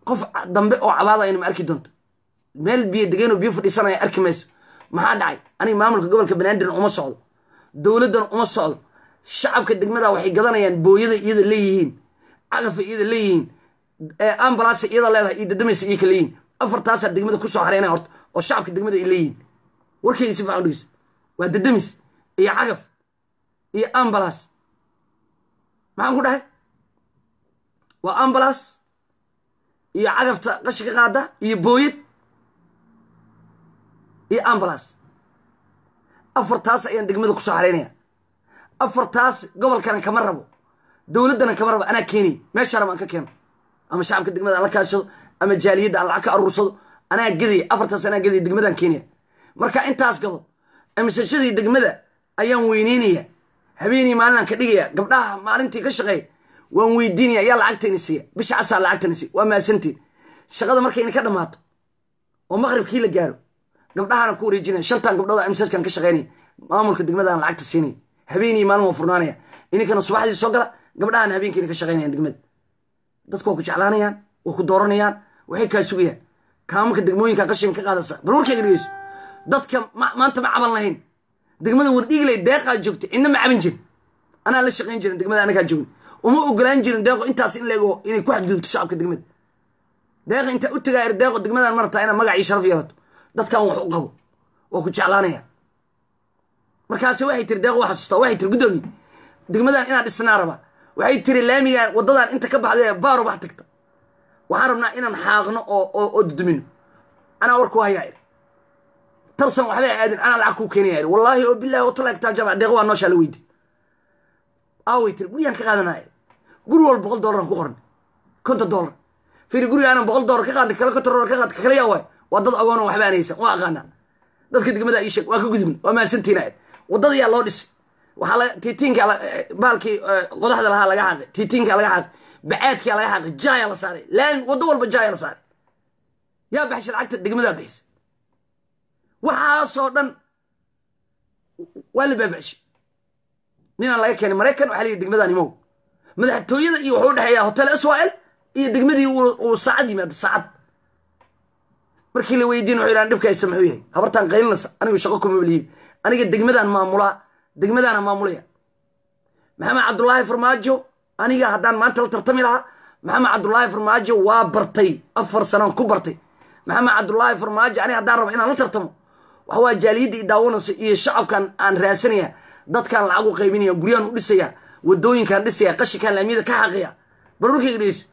qof dambe oo cabaadayna ma arki doonto meel biyo degeenoo biyo fadhiisanaya arki mayso maxaa dhacay? Aniga maamulka gobolka banaadirna uma socdo. Dowladdana uma socdo. Shacabka degmada waxay gadanayaan booyada iyada leeyihiin. Cagafa iyada leeyihiin. Ambulance iyada leedahay iyo dadamaysa iyo ka leeyihiin afartaasaa degmada ku soo hareynaya horta oo shacabka degmada ay leeyihiin. Warkayga si fiican dhegeyso waa dadamis iyo cagaf iyo ambulance maxaan ku dhahay? Waa ambulance iyo cagafta qashinka qaada iyo booyad iyo ambulance afartaas ayaan degmada ku soo hareynaya afartaas gobolkana kama rabo. Dowladdana kama rabo. Anaa keenay meesha raba aan ka keeno ama shacabka degmada aan la kaashado ama jaaliyadda aan lacag ka aruursado anaa gedaya afartaas anaa gedaya degmadaan keenaya. Marka intaas gado amisashadii degmada ayaan weyneynaya. Habeenii maalinaan ka dhigaya gabdhaha maalintii ka shaqeeya waan weydiinaya ayaa lacagtayna siiya bisha casaa lacagtayna siiya waa maasantiin shaqada markayna ka dhammaato oo maqribkii la gaaro gabdhahana ku wareejinaya shantan gabdhood amisaskan ka shaqeynaya maamulka degmadaan lacagta siinaya habeenii maalin furnaanaya. Ininkana subaxdii soo gala gabdhahan habeenkiina ka shaqeynayaan degmada dadku waa ku jeclaanayaan waa ku dooranayaan waxay kaa sugayaan kaamanka degmooyinka qashinka ka qaadasa bal dhegeyso dadka maanta ma caban lahayn. Degmada wardhiigley deeqaa joogta cidna ma caban jirin. Anaa la shaqayn jirin degmada anagaa joogin. Uma ogolaan jirin deeqo intaas in leego inay ku xadgudubto shacabka degmada deeqa intaa u tagaa deeqo degmadaan martaa inaad magacii sharaf yeelato dadkan wax u qabo waa ku jeclaanaya. Markaase waxay tiri deeqo waa waxay tiri guddoomiye degmadan inaad dhisnaa raba. Waxay tiri laamigan waddadan inta ka baxday baaro bax tagta waxaan rabnaa inaan xaaqno oo dudumino. Anaa warku hayaa iri tarsan waxbay aadin anaa lacag kuu keenaya iri wallaahi oo bilahi oo kitaab jaamac deeqo waa nooshaa la weydi aaway tiri guriyaan ka qaadanaa iri guri walba boqol doolaraan ku qoran. Konton doolar fiiri guriga aanan boqol doolar ka qaadin kala konton doolar ka qaad yaa waay waa dad agoon oo haysan waa aqaanaa. Dadka degmada ii sheeg waa ka gudubna waa mahadsantiina iri waddada yaa loo dhisay. Waxaa tiitiinka baalkii qodaxda lahaa laga xaaqay tiitiinka laga xaaqay bacaadkia laga xaaqay jaaya la saaray laami waddo walba jaaya la saaray. Yaa baxshay lacagta degmadaa bixisay waxaasoo dhan waa la baaba'shay ninaan laga keenay maraykan waxaa layihi degmadaan imow. Madaxtooyada iyo wuxuu udhexeeyaa hotel israel iyo degmadii uu saacad yimaado saacad markii la weydiin wuxuu yidhahan dhibka haysta muxuu yahay. Habartaan qaylinaysa anigu shaqo kuma liibi aniga degmadaan maamulaa degmadaana maamulaya. Maxamed cabdulaahi farmaajo aniga haddaan maanta la tartami lahaa maxamed cabdulaahi farmaajo waa bartay afar sanaan ku bartay. Maxamed cabdulaahi farmaajo aniga haddaan rabo inaan la tartamo? Waxa waa jaaliyadda i daawanaysa iyo shacabkan aan raasanaya dadkaan lacag qaybinaya guryaan u dhisaya wadooyinkaan dhisaya qashinkaan laamiyada ka xaqaya barurkayga dhegeyso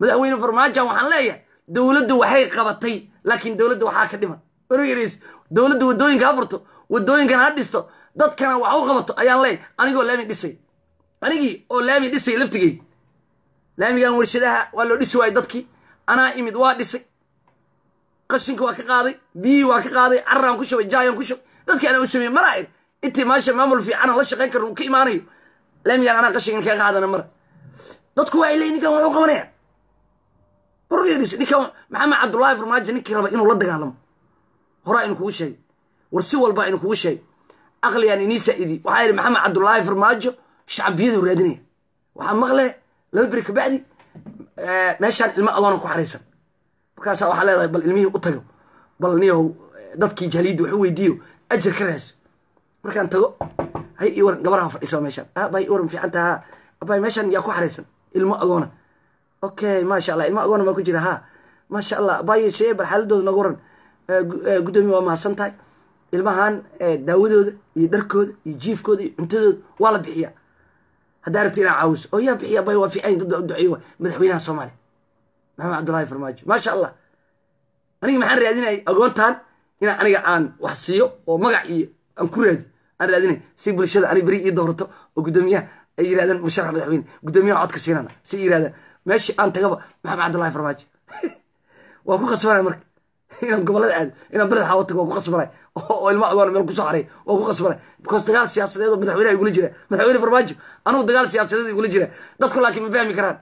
madaxweyne farmaajo waxaan leeyahay dowladdu waxay qabatay laakiin dowladda waxaa ka dhiman. Dhegeyso dowladda waddooyinka ha furto wadooyinkan ha dhisto dadkana wax u qabato ayaan leeyahy anigoo laami dhisay. Anigii oo laami dhisay laftigey. Laamigan warshadaha waa loo dhisi waayey dadkii anaa imid waa dhisay. Qashinka waa ka qaaday biyihii waa ka qaaday carraan ku shubay jaayaan ku shubay dadkii anaa u sameeyey maraa ir intii maasha maamul fiicanaan la shaqayn karno ka imaanayo. Laamigan anaa qashinkan kaga qaadana mara. Dadku waxay leeyihiin ninkan waxuu qabanaya bargeedis ninkan maxamed cabdullaahi farmaajo ninkii raba inuu la dagaalamo. Horaa inu kugu sheegay. War si walba inu kugu sheegay. Aqligaan inii saa'idi waxaa yidhi maxamed cabdullaahi farmaajo shacbiyadu raadinaya. Waxaa maqle laba beri kabacdi meeshaan ilmo agoona ku xaraysan. Markaasaa waxaa leedahay bal ilmihii u tago. Bal niyow dadkii jahiliyadda wax u weydiiyo ajar ka raaso markaan tago hay ii waran gabaraha meeshaan. Abay ii waran fiican taha abay meeshaan yaa ku xaraysan ilmo agoona okay maasha allah ilmo agoona maa ku jira ha? Maasha allah abay see bal xaaladooda guddoomiye waa mahadsan tahay ilmahan daawadooda iyo dharkooda iyo jiifkooda iyo cuntadooda waa la bixiyaa. Haddaa rabti inaa caawiso oo yaa bixiya bay waa fiican. Dad waa madaxweynaha soomaaliya maxamed cabdullaahi farmaajo. Maasha allah aniga maxaan raadinayay agoontan inaan aniga aan wax siiyo oo magac iyo aan ku raadi. Aan raadinay si bulshada ani beri ii doorato oo guddoomiyaha ay yirahdaan musharax madaxweyne. Guddoomiyaha codka siinana si yirahdaan meeshii aan tagaba maxamed cabdullaahi farmaajo. *laughs* Waa ku khasbanaya marka. Inaan gobollada aado inaan beled xaawo tago waa ku qasbanay. Oo ilmo agoona meel ku soo xaray waa ku qasbanay. Because dagaal siyaasadeed oo madaxweynaha igula jira madaxweyne farmaajo anugu dagaal siyaasadeed igula jira dadku laakiin ma fahmi karaan.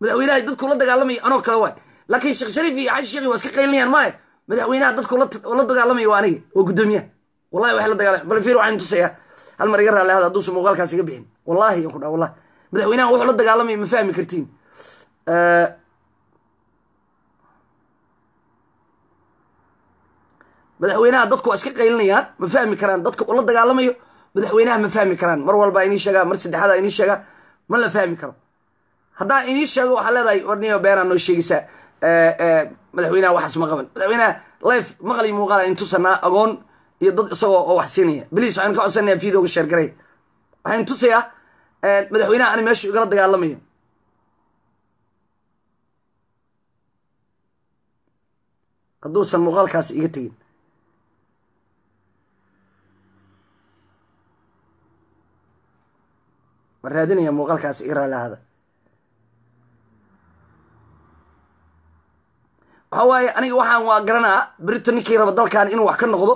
Madaxweynaha dadku la dagaalamaya anoo kale waay. Laakiin sheekh shariif iyo xaji sheekhi waa iska qaylinayaan maayo. Madaxweynaha dadku la dagaalamaya waa aniga waa guddoomiyaha wallahi waxay la dagaalamay. Bal fiir waxaan tusayaa hal mar iga raalli hada hadduusan muuqaalkaas iga bixin. Wallahi ku dhaa wallahi madaxweynaha wuxuu la dagaalamaya ma fahmi kartiin madaxweynaha dadku waa iska qaylinayaan ma fahmi karaan. Dadka ula dagaalamayo madaxweynaha ma fahmi karaan. Mar walbaa inii sheegaa mar saddexaada inii sheegaa ma la fahmi karo. Haddaan inii sheego waxaa leedahay warniyo beenaa noo sheegaysaa madaxweynaha waxaas ma qaban. Madaxweynaha life maqli muuqaala in tusanaa agoon iyo dad isagoo oo wax siinaya. Bliis waxaan ka codsanaya videoga sheergaray waxaan tusayaa madaxweynaha ani meeshu igala dagaalamayo hadduusan muuqaalkaasi iga tegin. Ma raadinaya muuqaalkaasi iga raallahada waxa waaye aniga waxaan waa garanaa berito ninkii raba dalkan inuu wax ka noqdo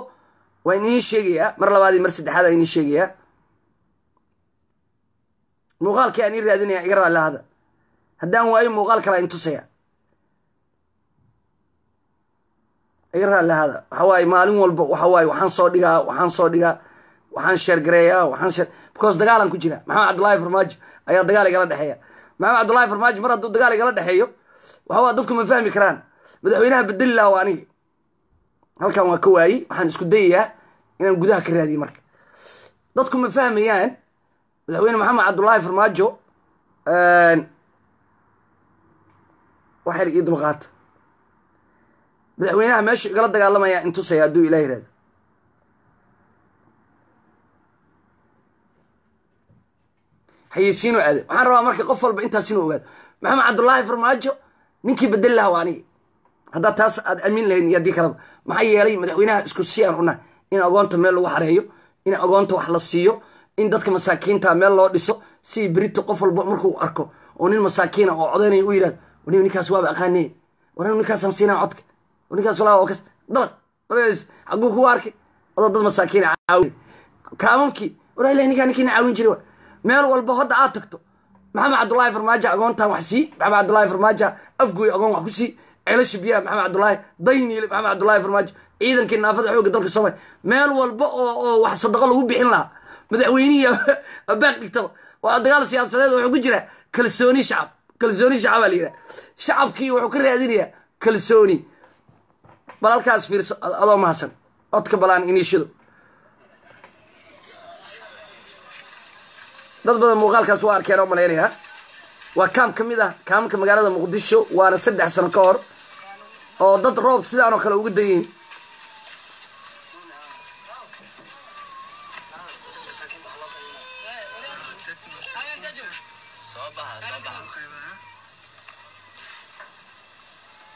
waa inii sheegayaa mar labaadii mar saddexaad inii sheegayaa. Muuqaalkii aan ii raadinaya iga raallahada haddaan waayo muuqaal kale in tusaya iga raallahada waxa waaye maalin walba waxa waaye waxaan soo dhigaa waxaan soo dhigaa waxaan sheergareeyaa waxaan sheer because dagaalan ku jira. Maxamed cabdullaahi farmaajo? Ayaa dagaal igala dhexeeya maxamed cabdullaahi farmaajo? Mar hadduu dagaal igala dhexeeyo waxa waa dadku ma fahmi karaan. Madaxweynaha bedeli laha waa aniga. Halkan waa ka waayey waxaan isku dayayaa inaan gudaha ka raadiyo marka. Dadku ma fahmayaan madaxweyne maxamed cabdullaahi farmaajo waxyar ii dulqaata madaxweynaha meeshu igala dagaalamaya intusaya hadduu ilah yiraahdo xayeysiinoo aade waxaan rabaa marka qof walba intaas inuu ogaado. Maxamed cabdullaahi farmaajo ninkii bedeli laha waa aniga haddaa taas aad aamin lahayd iyo haddii kalaba maxaa yeelay madaxweynaha isku si aan u nahay in agoonta meel lagu xareeyo in agoonta wax la siiyo in dadka masaakiinta meel loo dhiso si berito qof walba markuu arko oo nin masaakiina oo codaynaya u yidhahdo wani ninkaas waaba aqaaneye war ninkaasaan siinaa codka xaguu kugu arkay wa. Meel walba hadda aad tagto. Maxamed cabdullaahi farmaajo agoontan wax sii. Maxamed cabdullaahi farmaajo afgooy agoon wax ku sii. Ceelasha biyaha maxamed cabdullaahi. Dayniile maxamed cabdullaahi farmaajo. Ciidankii naafada xoogga dalka soomaaliya. Meel walba oo wax sadaqo lagu bixin lahaa. Madaxweynihi *laughs* baaq dhigtaba waa dagaal siyaasadeed wuxuu ku jiraa kalsooni shacab. Kalsooni shacab baa la yidhaha. Shacabkii wuxuu ka raadinayaa kalsooni bal halkaas fiirso adoo mahadsan. Codka balaan iniishado dad badan muuqaalkaas waa arkeen oo malaynayaa waa kaam ka mid ah kaamka magaalada muqdisho waana saddex sano ka hor oo dad roob sidaan oo kale uga dayin.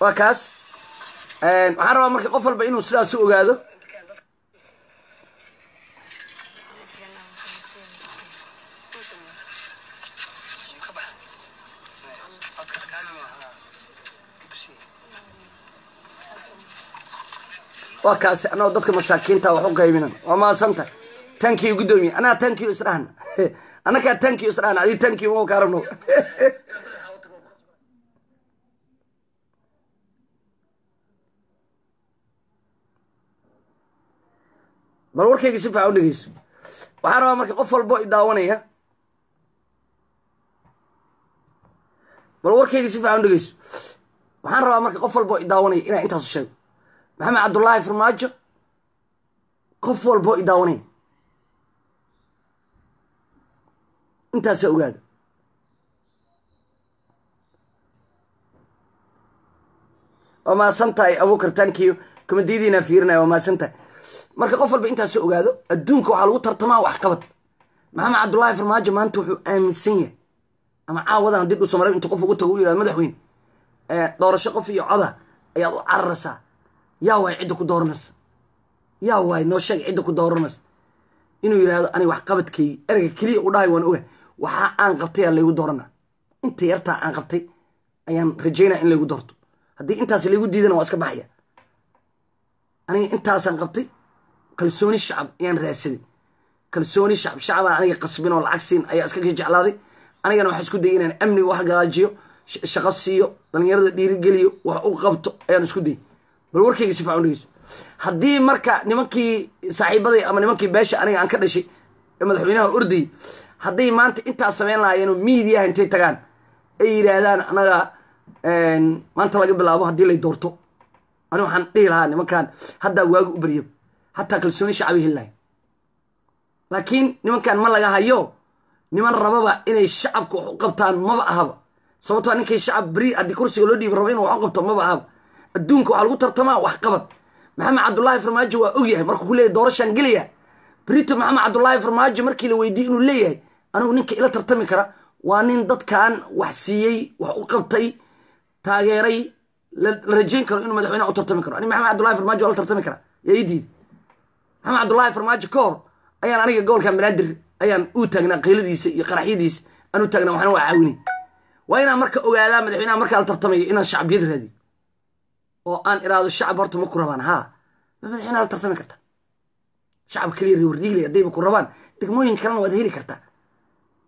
Waa kaas waxaan rabaa marka qof walba inuu sidaas u ogaado. Waa kaasi anagoo dadka masaakiinta wax u qaybinan waa mahadsanta tankiyo guddoomiye anaa tankiyo isdhahna *laughs* annakaa tankiyo isdhahna adii tankiyo kaa rabno *laughs* bal warkayga si fiican u dhegeyso waxaan rabaa marka qof walbo i daawanaya. Bal warkayga si fiican u dhegeyso waxaan rabaa marka qof walbo i daawanaya inaa intaasu sheego. Maxamed cabdullaahi farmaajo qof walbo i daawanaya. Intaasa ogaada waa mahadsan tahay abuukar tankiyo komadiyadiinaa fiirinaya waa mahadsan tahay marka qof walba intaasu ogaado adduunka waxaa lagu tartamaa waxqabad maxamed cabdullaahi farmaajo maanta wuxuu aaminsan yahay ama caawadan haddii dhuusamareeb intuu qof ugu tago u yihahdo madaxweyne doorasho qof iyo coda ayaad u cararaysaa. Yaa waay cidda ku dooranaysa yaa waay noo sheeg cidda ku dooranaysa inuu yidhaahdo aniga waxqabadkay ereyga keliya u dhahay waan oga waxaa aan qabtay aa laygu doorana. Inta yartaa aan qabtay ayaan rajaynaya in laygu doorto. Haddii intaas laygu diidana waa iska baxaya. Aniga intaasaan qabtay kalsooni shacab ayaan raadsaday kalsooni shacab shacabaan aniga qasbin oo lacag siin ayaa iska ka jeclaaday. Anigana waxaa isku dayay inaan amniga wax gadaajiyo shaqo siiyo dhalinyarada dhiirigeliyo wax u qabto ayaan isku dayay. Bal warkayga si dhegeyso haddii marka nimankii saaxiibaday ama nimankii beesha aniga aan ka dhashay ee madaxweynaha ordayay hadday maanta intaas samayn lahaayeenoo miidiyaha intay tagaan ay yidhaahdaan anaga maanta laga bilaabo haddii lay doorto. Ani waxaan dhihi lahaa nimankan haddaa waagu u baryo hataa kalsooni shacbi laakiin nimankan ma laga hayo. Niman rababa inay shacabka wax u qabtaan maba ahaba. Sababtoo ninkay shacab beri haddii kursiga loo dhiibi rabo inuu wax u qabto maba ahaba. Adduunka waxaa lagu tartamaa wax qabad. Maxamed cabdullaahi farmaajo waa ogyahay markuu ku leeyahy doorashaan gelaya berito maxamed cabdullaahi farmaajo markii la weydiiyey inuu leeyahay anigu ninka ila tartami kara waa nin dadkan wax siiyey wax u qabtay taageeray la rajayn karo inuu madaxweyneha u tartami karo. Ani maxamed cabdullahi farmaajo waa la tartami kara. Yaa ii diiday maxamed cabdullaahi farmaajo ka hor ayaan aniga gobolkan banaadir ayaan u taagnaa qayladiisa iyo qaraxyadiisa aan u taagnaa waxna waa caawinay. Waa inaan marka ogaadaa madaxweynaha markaa la tartamayo inaan shacbiyad raadiyo. Oo aan iraado shacab horta ma ku rabaan haa. Ma madaxweynaha la tartami karta? Shacab keliya riwardhiigley haddayba ku rabaan degmooyin kalena waad heli kartaa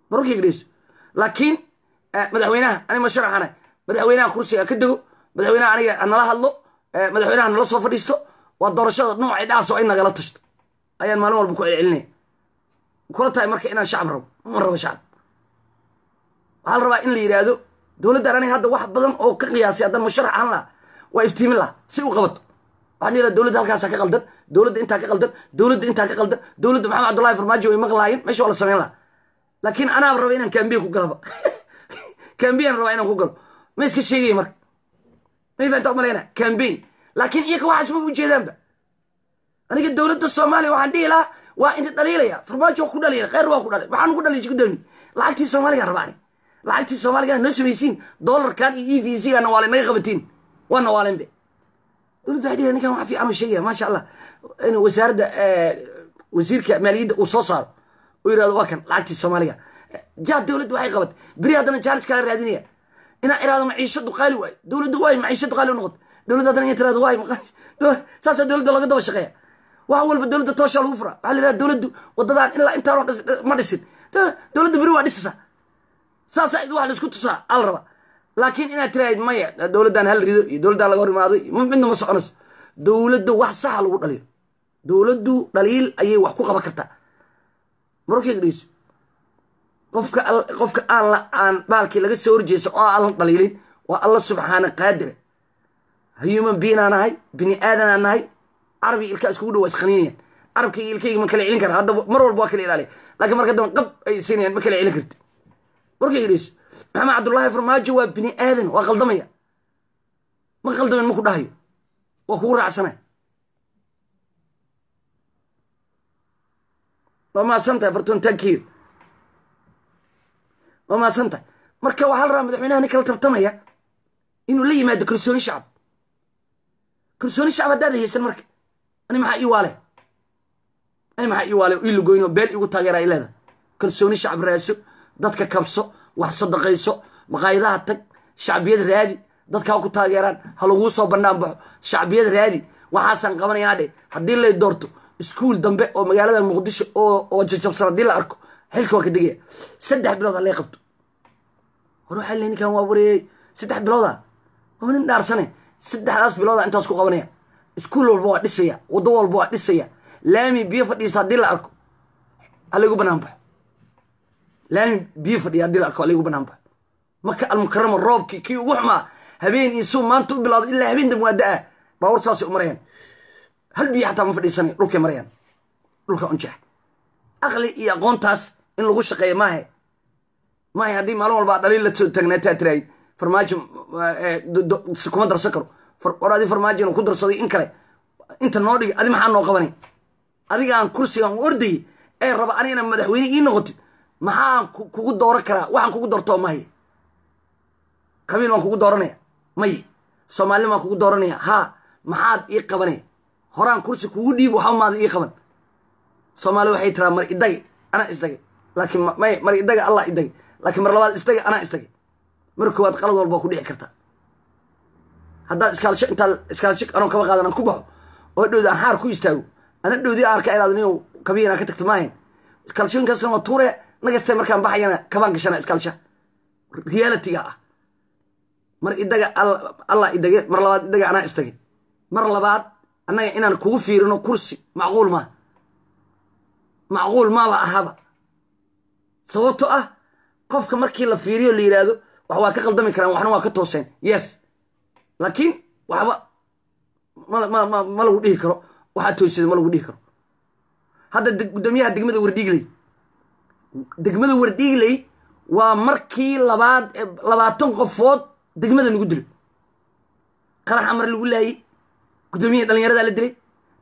marorkayga dheyso laakiin madaxweynaha ani ma sharaxana madaxweynaha kursiga ka dego madaxweynaha aniga nala hadlo madaxweynaha nala soo fadhiisto waa doorashada noocay dhacso ay nagala tashto ayaan maalin walba ku celcelinaya kula tahay marka inaan shacab rabo ma rabo shacab. Waxaa la rabaa in la yidhaahdo dowladdan aniga hadda wax badan oo ka qiyaasay haddaan musharax ahaan laha waa iftiimin laha si u qabato. Waxaan dhihi laha dowladda halkaasa ka qaldan dowladda intaa ka qaldan dowladda intaa ka qaldan dowladda maxamed cabdullahi farmaajo way maqlaayeen meesha waa la samayn laha laakiin anaaba raba inaan kambiya ku galaba. *laughs* Kambiyan rabaa inaan ku galo. Ma iska sheegaya marka? May faanta umalayna kambayn laakiin iyaka waxaas ma ujeedaanba aniga dowladda soomaaliya waxaan dhihi lahaa waa idin dhaliilaya. Farmaajo waa ku dhaliila kheyr waa ku dhalay waxaan ku dhaliy gudoomi lacagtii soomaaliga rabaa lacagtii soomaaliga noo samaysiin. Doolarkan iyo e v c gana waa naga qabatiin. Waa nawaalenbe dowladda waxay dhihi ninkan wax fiican uu sheegaya. Maasha allah in wasaaradda wasiirka maaliyadda uu soo saaro. Uu yiraahdo waa kan lacagtii soomaaliga. Jaa dowladda waxay qabatay beri haddana jaalis kala raadinaya. Inaa iraado maciishadu qaali waayo dowladda waay maciishadu qaali u noqoto dowladda haddana inay tirahdo waay saasaa dowladda looga daba shaqeeya wax walba dowladda tooshaa lagu furaa? Waxaa la dowladdu waddadan ilaa intaan ma dhisin. Dowladda beri waa dhisasa saasaa wax la isku tusaa al raba. Laakiin inaad tirahayd maya dowladdan hal rido iyo dowladdan laga hor imaaday midna ma soconayso dowladda wax saxa lagu dhaliyo dowladdu dhaliil ayay wax ku qaban kartaa. Marorkayga dhegeyso. Qofka qofka aan la aan baalkii laga soo horjeesa oo aan la dhaliilin waa alla subxaana qaadira human being aan nahay bini aadan aan nahay carabi ilkaa iskugu dhow waa isqaniinayaan carabkayga ilkayga ma kala celin kara. Hadda mar walba waa kala ilaaliya laakiin marka dambe qab ay siinayaan ma kala celin karti. Markayga dhegeyso maxamed cabdullaahi farmaajo waa bini aadan waa qaldamaya ma qaldamen ma ku dhahayo? Waa kugu raacsanay waa maasan tahay fartoontaankiyo waa maasan tahay marka waxaa la rabaa madaxweynaha nin kala tartamaya inuu la yimaado kalsooni shacab. Kalsooni shacab haddaad haysan marka ani maxaa ii waale? Ani maxaa ii waale? Ii lugoyno beel igu taageera ay leedahay. Kalsooni shacab raaso dadka kabso wax sadaqayso maqaayadaha tag shacbiyad raadi dadka ku taageeraan ha laguu soo bandhaan baxo. Shacbiyad raadi waxaasaan qabanayaa dhe haddii lay doorto iskuul dambe oo magaalada muqdisho oo jajabsan haddii la arko xilka waa ka degaya. Saddex bilood ha lay qabto. Hor waxaa le ninkan waa wareeyey. Saddex bilooda oo nin dhaarsane. Saddexdaas bilooda intaas ku qabanaya iskuul walba waa dhisaya waddo walba waa dhisaya laami biyo fadhiista haddii la arko ha laygu banaan baxo laami biyo fadhiya haddii la arko ha laygu banaan baxo marka almukarama roobkii kii ugu xumaa habeen iyo suu maanta u bilawda ilaa habeen dambe waa da'a baawar saasay u marayaan hal biyo xataa ma fadhiisanay dhulkay marayaan dhulka unjeex aqli iyo aqoontaas in lagu shaqeeya maahe maahe haddii maalin walba dhaliil la soo taagnaataa farmaajo kuma darsan karo war adi farmaajo inuu ku darsaday in kale. Inta noo dhigi adi maxaa noo qabanay adigaan kursigaan u ordayay ee raba anigana madaxweyne ii noqotid maxaan kugu dooran karaa? Waxaan kugu doortoo mahay qabiil baan kugu dooranaya may soomaalin baan kugu dooranaya haa maxaad ii qabanay horaan kursi kugu dhiib waxba maada ii qaban. Soomaali waxay tiraa mar idage anaa isdage laakiin may mar idaga allah idage laakiin mar labaad isdage anaa isdage mar koowaad qalad walba ku dhici karta haddaad iskaalsho intaad iskaalsho anoo kaba qaadan aan ku baxo oo dhowda aan xaar ku istaago. Ana dhowdii arka inaad nin kabiyana ka tagta maahayn. Iskaalshooyinkaasna waa tuure nagaste markaan baxayana kabaan gashana iskaalsha realitiga ah. Mar idaga allah idage mar labaad idaga anaa istage mar labaad annaga inaan kugu fiirino kursi macquul maaha. Macquul maaba ahaba. Sababto ah qofka markii la fiiriyo la yidhaahdo wax waa ka qaldami karaan waxna waa ka tooseen. Yes laakiin waxba ma lagu dhihi karo. Waxaa toosida ma lagu dhihi karo. Hadda guddoomiyaha degmada wardhiigley degmada wardhiigley waa markii labaad labaatan qofood degmada lagu dilay. Qarax amar lagu laayey guddoomiyaha dhalinyaradaa la dilay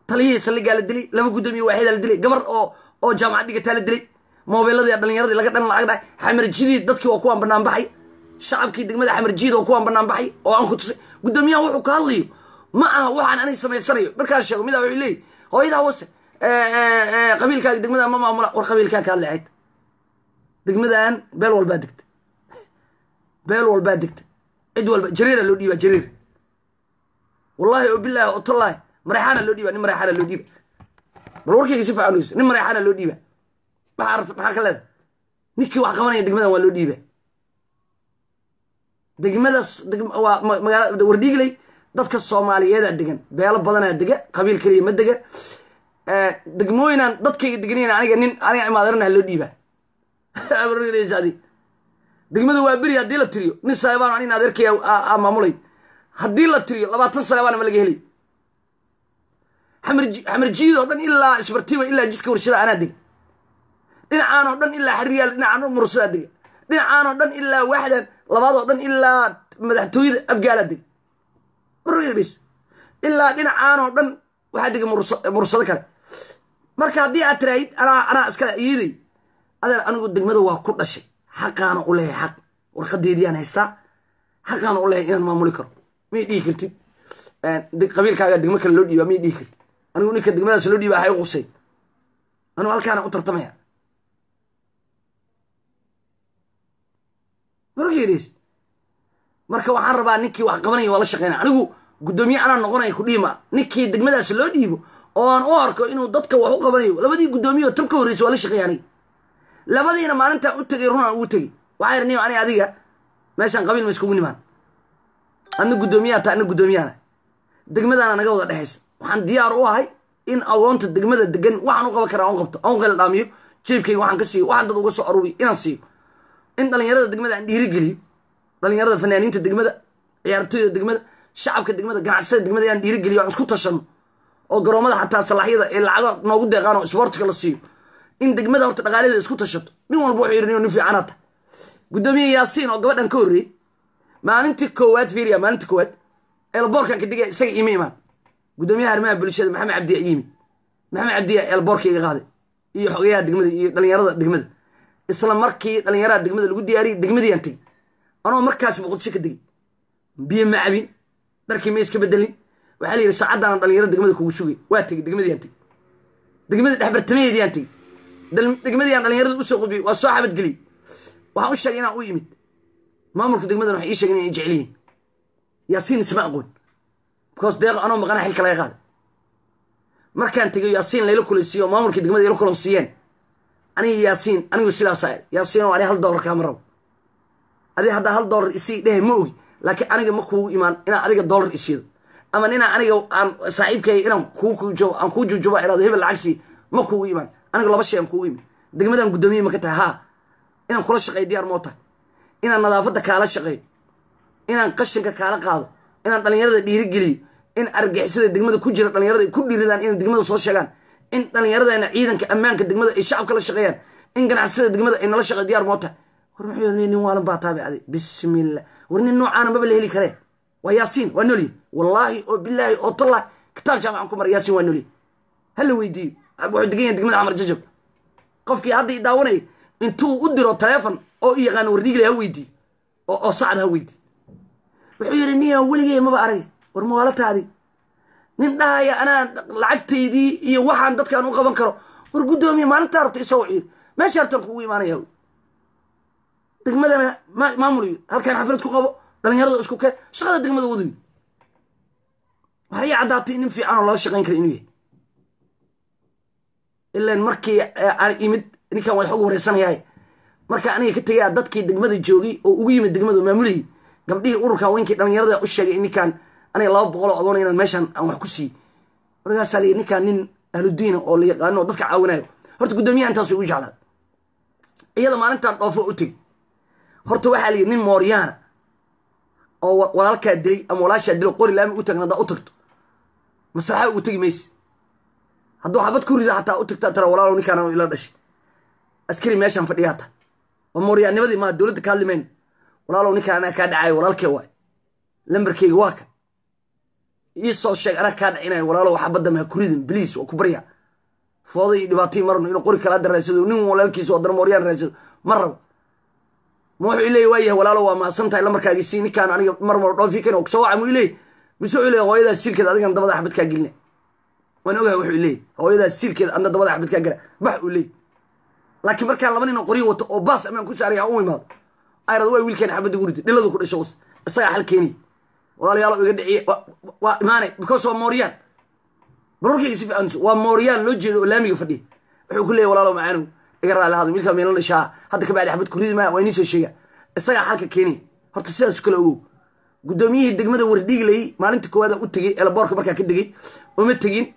taliyihii saldhigaa la dilay laba guddoomiye waaxidaa la dilay gabar oo oo jaamacad dhigataa la dilay moobeeladii dhalinyaradii laga dhan lacag dhahay xamarjidii dadkii waa kuwaan banaan baxay shacabkii degmada xamarjiyada waa kuwaan banaan baxay oo aan ku tusay guddoomiyaha wuxuu ka hadlayo ma aha waxaan anig samaysanayo markaas sheego midaa wuxuu leeyahy hooyadaa wase qabiilkaaga degmada ma maamula war qabiilkaa ka hadlay ayd degmadan beel walbaa degta beel walbaa degta cid walba jareera loo dhiibaa jareer. Wallahi oo bilaahi oo tallaahi mareexaana loo dhiiba nin mareexaana loo dhiiba bal warkayga si fiican nin mareexaana loo dhiiba maxaa rabta maxaa ka leeda ninkii wax qabanaya degmadan waa loo dhiiba magaala wardhiigley dadka soomaaliyeedaa degan beelo badanaa dega qabiil keliya ma dega degmooyinaan dadkayga deganayna aniga nin aniga imaadarana loo dhiibaa. *laughs* Degmada waa beri haddii la tiriyo. Nin saleebaan anin adeerkaya maamulay haddii la tiriyo labaatan saleebaan ma laga helay xamarjiid oo dhan ilaa isbartiba ilaa jidka warshada anaa dega dhinacaan oo dhan ilaa xariyaal dhinacaan oo mursadaa dega dhinacaan oo dhan ilaa waaxdan labaad oo dhan ilaa madaxtooyada abgaalaa dega marrs ilaa dhinacaan oo dhan waxaa dega mursado kale. Marka haddii aad tiraahid anaa anaa iskale iyaday adeer anigu degmada waa ku dhashay. Xaqaana u leeyahay xaq. Warqadeediyaan haystaa. Xaqaana u leeyahay inaan maamuli karo. May dhihi kartid? Qabiilkaaga degmo kale loo dhiiba may dhihi kartid? Anigu ninka degmadaas loo dhiiba hay qusay. Anigu halkaana u tartamaya margeedes marka waxaan rabaa ninkii wax qabanaya waa la shaqeynaya anigu guddoomiye anaa noqonaya ku dhiima ninkii degmadaas loo dhiibo oo aan u arko inuu dadka wax u qabanayo labadii guddoomiye oo tan ka horreysa waa la shaqeeya labadiina maalintaa u tegay runaan ugu tegey. Waxaa yidhi niyo ani adiga meeshaan qabiil ma iskugu nimaan. Adna guddoomiyaha ta adna guddoomiyaana degmadaana naga wada dhexaysa. Waxaan diyaar u ahay in agoonta degmada degan waxaan u qaban karaa aan qabto aan qeyla dhaamiyo jeebkayga waxaan ka siiyo waxaan dad uga soo aruuriyo inaan siiyo in dhalinyarada degmada aan dhiirigeliyo dhalinyarada fanaaniinta degmada ciyaartooyda degmada shacabka degmada ganacsada degmada inaan dhiirigeliyo aan isku tashano oo garoomada xataa salaaxyada ee lacaga noogu deeqaan oo la siiyo. In degmada horta dhaqaaladeeda isku tashato nin walba wuxuu yidhi nin fiicanaa tahay guddoomiye yaasiin oo gabadhan ka horreeyey maalintii koowaad fiiriya maalintii koowaad eelboorkan ka digaya isaga iima imaan. Guddoomiyaha arrimaha bulshada maxamed cabdiya yimid maxamed cabdiya eelboorka iga qaaday. Iyo xogayaha degmada iyo dhalinyarada degmada isla markii dhalinyaraha degmada lagu diyaariyey degmadii aan tegey anoo markaas muqdisho ka degey biyo ma cabin dharkii ma iska bedelin. Waxaa la yidhi saacaddaana dhalinyarada degmada kugu sugay. Waa tegey degmadii aan tegey degmadii dhexbartamaheedii aan tegey degmadii aan dhalinyarada u soo qudbiyey waa soo xabadgeliyey waxaan u sheegay inaan u yimid. Maamulka degmadan waxay ii sheegeen inay jecel yaasiin isma aqoon. Because deeq anoo maqana xilka laga qaaday markaan tegay yaasiin layla kulansiiye oo degmada ila kulansiiyeen aniga yaasiin anigu sidaasaa iri yaasiin oo ani hal doolar kaama rabo. Adi haddaa hal doolar isii dhehe ma ogi. Laakiin aniga ma kuugu imaan inaan adiga doolar isiido ama ninaa aniga aan saaxiibkay inaan aan kuu jujubo iraado hebel lacag sii ma kuugu imaan. Aniga laba shay aan kuugu imaan. Degmadan guddoomiye ma ka tahay. Haa. Inaan kula shaqeeyo diyaar moo tahay. Inaan nadaafadda kaala shaqeeyo inaan qashinka kaala qaado. Inaan dhalinyarada dhiirigeliyo. In argixisada degmada ku jira dhalinyarada ay ku dhiiridaan inay degmada soo sheegaan in dhallinyaradana ciidanka ammaanka degmada ay shacabka la shaqeeyaan in ganacsada degmada ay nala shaqeey diyaar moo tahay war muxuu nin waalan baa taabi aday bismillah. War nin noocaana maba la heli karee waa yaasiin waa noolyi wallaahi oo bilaahi oo tallah kitaab jaamacan ku maray yaasiin waa noolyi hala weydiiyo. Wuxuu degan yahay degmada camar jajab. Qofkii hadda i daawanaya intuu u diro taleefon oo i yaqaano wardiigile ha weydiiyo oo sacad ha weydiiyo. Wuxuu yidhi niya weligey maba arag war mawaalataadi nin dhahaya anaa lacagtaydii iyo waxaan dadkaan u qaban karo. War guddoomiye maalintaa rabta isoo ciir. Meesha hartaan kugu imaanaya degmadana maamuliyo. Halkaan xaflad ku qabo dhalinyarada isku keen shaqada degmada wadayo waxay ii caddaatay nin fiican oo lala shaqayn kara inuu yahay. Ilan markii aan imid ninkan waa xog wareysanayaa marka aniga ka tegaya dadkii degmada joogay oo ugu yimid degmada maamulayay gabdhihii ururka haweenkii dhalinyarada u sheegay in aniga laba boqoloo agoona inaan meeshaan aan wax ku siiye markaasaa la ninkaan nin ahludiina oo la yaqaano oo dadka caawinayo horta guddoomiyaha intaasuu igu jeclaa. Iyada maalintaan dhoofo u tegi. Horta waxaa la nin mooryaana oo walaalkaa dilay ama walaashaa dilay qori laami u tagna haddaa u tagto. Maslaxa ugu tegi mayse. Hadduu xabad ku rida xataa u tagtaa tara walaalow ninkaan ila dhashay. Askari meeshaan fadhiya waa mooryaanimadii maa dowladda ka hadli walaalow ninkaan kaa dhacayo walaalkee waay lambarkeyga waa kan ii soo sheeg anaa kaa dhacinayo walaalow xabadda maa kuridin bliis waa ku baryaa fooda iyo dhibaatay marno inuu qori kala raadsado nin walaalkiisa haddana mooryaan raadsado ma rabo. Ma wuxuu leeyahy waa yahay walaalo waa maasan tahay lamarkaagi sii ninkaan aniga mar mar dhoofi kan ku soo waca muu leeyahy mise wuxuu leeyahy hooyadaas siilkeeda adigana dabada xabad kaa gelina waan ogahay wuxuu leeyahy hooyadaas siilkeeda adna dabada xabad kaa gala. Bax uu leeyahy laakiin markaan laba nin oo qoryo wato oo baas amaan ku saaraya u imaado. Ayrad waa wiilkaan xabadda gurida dhiladu ku dhasho isagaa xal keenaya walaalayaalo iga dhiciye. Waa imaanay because waa fiican waa mooryaan loo jeedo oo laamiga fadhiya wuxuu ku leeyahy walaalow macaanow iga raali hada wiilkaa meelan dhashaa hadda ka bacdi xabad kuridi maa waa inii soo sheega. Isagaa xalka keenaya. Horta sidaas kale ogow. Guddoomiyihii degmada wardhiigley maalinta koowaada u tegey eelaboorka markaa ka degey uma tegin.